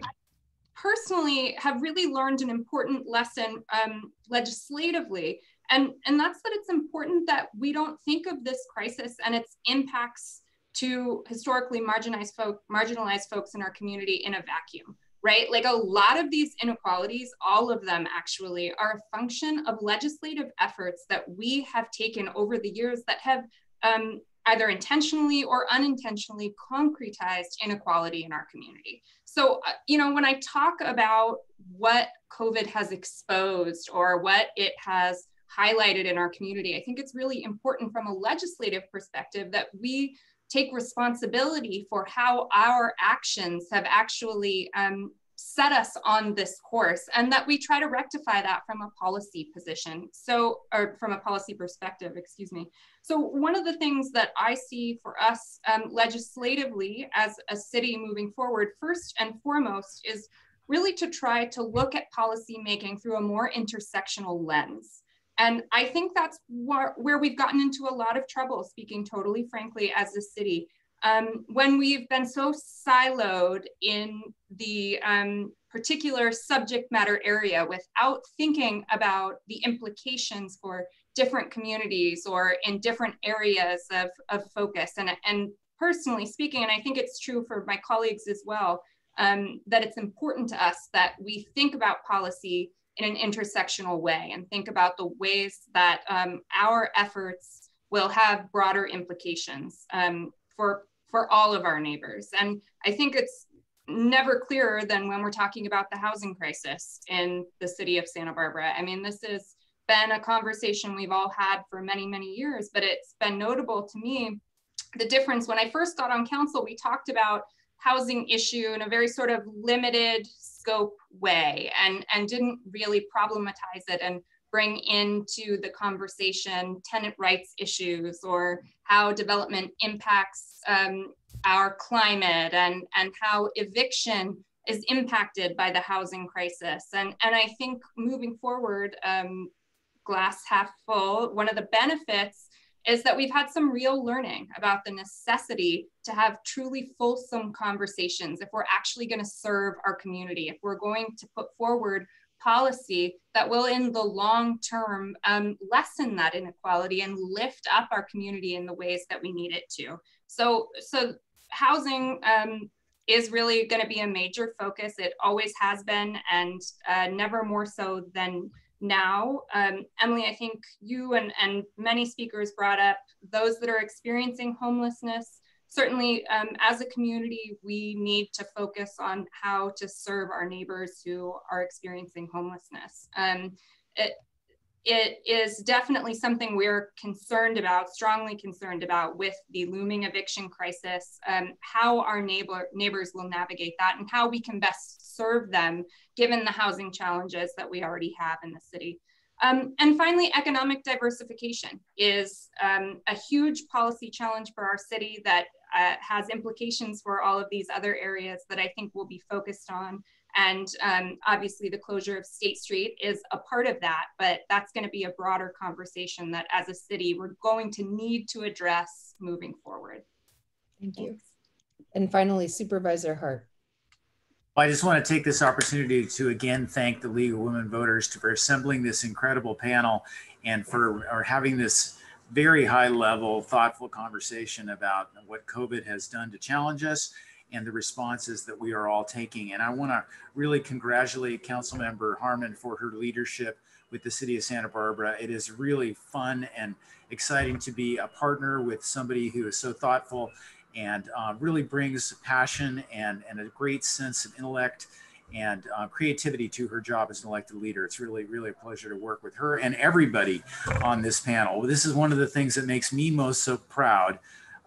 personally have really learned an important lesson um, legislatively. And, and that's that it's important that we don't think of this crisis and its impacts to historically marginalized, folk, marginalized folks in our community in a vacuum, right? Like a lot of these inequalities, all of them actually, are a function of legislative efforts that we have taken over the years that have um, either intentionally or unintentionally concretized inequality in our community. So, uh, you know, when I talk about what COVID has exposed or what it has highlighted in our community, I think it's really important from a legislative perspective that we take responsibility for how our actions have actually um, set us on this course and that we try to rectify that from a policy position. So, or from a policy perspective, excuse me. So one of the things that I see for us um, legislatively as a city moving forward, first and foremost, is really to try to look at policy making through a more intersectional lens. And I think that's wh where we've gotten into a lot of trouble, speaking totally frankly, as a city. Um, when we've been so siloed in the um, particular subject matter area without thinking about the implications for different communities or in different areas of, of focus. And, and personally speaking, and I think it's true for my colleagues as well, um, that it's important to us that we think about policy in an intersectional way and think about the ways that um, our efforts will have broader implications um, for, for all of our neighbors. And I think it's never clearer than when we're talking about the housing crisis in the city of Santa Barbara. I mean, this has been a conversation we've all had for many, many years, but it's been notable to me the difference. When I first got on council, we talked about housing issue in a very sort of limited scope way and, and didn't really problematize it and bring into the conversation tenant rights issues or how development impacts um, our climate and, and how eviction is impacted by the housing crisis. And, and I think moving forward, um, glass half full, one of the benefits is that we've had some real learning about the necessity to have truly fulsome conversations if we're actually going to serve our community, if we're going to put forward policy that will in the long term um, lessen that inequality and lift up our community in the ways that we need it to. So, so housing um, is really going to be a major focus. It always has been and uh, never more so than now. Um, Emily, I think you and, and many speakers brought up those that are experiencing homelessness. Certainly, um, as a community, we need to focus on how to serve our neighbors who are experiencing homelessness. Um, it, it is definitely something we're concerned about, strongly concerned about with the looming eviction crisis, um, how our neighbor, neighbors will navigate that and how we can best serve them given the housing challenges that we already have in the city. Um, and finally, economic diversification is um, a huge policy challenge for our city that uh, has implications for all of these other areas that I think will be focused on and um, obviously, the closure of State Street is a part of that, but that's going to be a broader conversation that as a city, we're going to need to address moving forward. Thank you. And finally, Supervisor Hart. I just want to take this opportunity to again thank the League of Women Voters for assembling this incredible panel and for or having this very high level, thoughtful conversation about what COVID has done to challenge us and the responses that we are all taking. And I want to really congratulate Councilmember Harmon for her leadership with the City of Santa Barbara. It is really fun and exciting to be a partner with somebody who is so thoughtful and uh, really brings passion and, and a great sense of intellect and uh, creativity to her job as an elected leader. It's really, really a pleasure to work with her and everybody on this panel. This is one of the things that makes me most so proud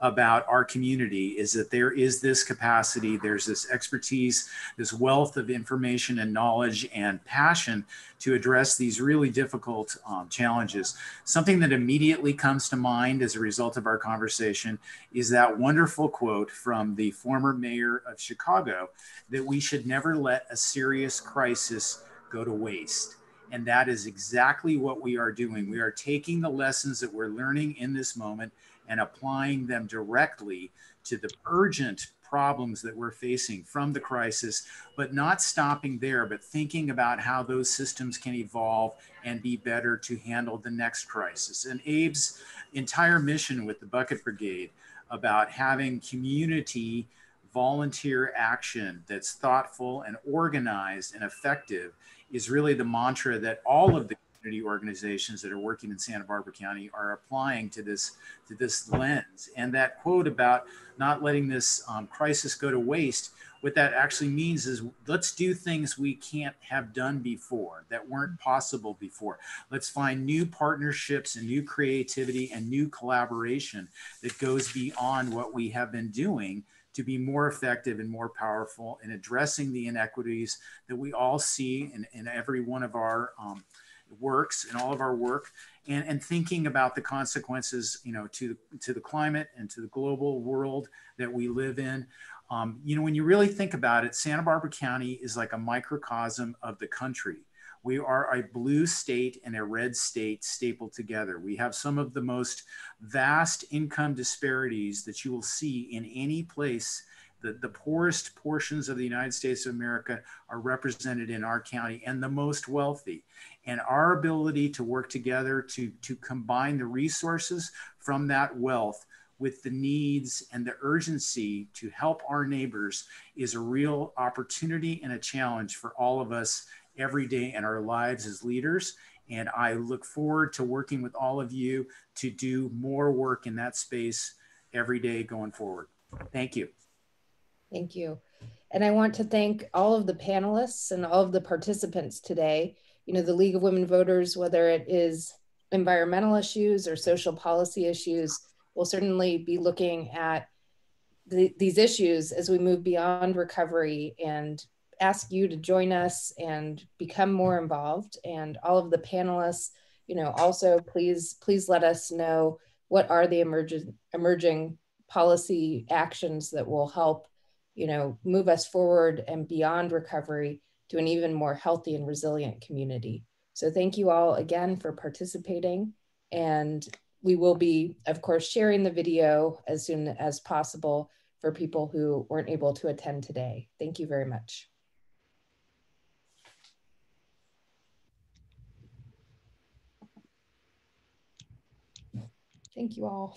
about our community is that there is this capacity, there's this expertise, this wealth of information and knowledge and passion to address these really difficult um, challenges. Something that immediately comes to mind as a result of our conversation is that wonderful quote from the former mayor of Chicago that we should never let a serious crisis go to waste. And that is exactly what we are doing. We are taking the lessons that we're learning in this moment and applying them directly to the urgent problems that we're facing from the crisis, but not stopping there, but thinking about how those systems can evolve and be better to handle the next crisis. And Abe's entire mission with the Bucket Brigade about having community volunteer action that's thoughtful and organized and effective is really the mantra that all of the community organizations that are working in Santa Barbara County are applying to this to this lens. And that quote about not letting this um, crisis go to waste, what that actually means is let's do things we can't have done before that weren't possible before. Let's find new partnerships and new creativity and new collaboration that goes beyond what we have been doing to be more effective and more powerful in addressing the inequities that we all see in, in every one of our um, works and all of our work and, and thinking about the consequences you know to to the climate and to the global world that we live in um, you know when you really think about it santa barbara county is like a microcosm of the country we are a blue state and a red state stapled together. We have some of the most vast income disparities that you will see in any place. The, the poorest portions of the United States of America are represented in our county and the most wealthy. And our ability to work together to, to combine the resources from that wealth with the needs and the urgency to help our neighbors is a real opportunity and a challenge for all of us every day in our lives as leaders. And I look forward to working with all of you to do more work in that space every day going forward. Thank you. Thank you. And I want to thank all of the panelists and all of the participants today. You know, the League of Women Voters, whether it is environmental issues or social policy issues, will certainly be looking at the, these issues as we move beyond recovery and ask you to join us and become more involved. And all of the panelists, you know, also please, please let us know what are the emerging, emerging policy actions that will help, you know, move us forward and beyond recovery to an even more healthy and resilient community. So thank you all again for participating. And we will be, of course, sharing the video as soon as possible for people who weren't able to attend today. Thank you very much. Thank you all.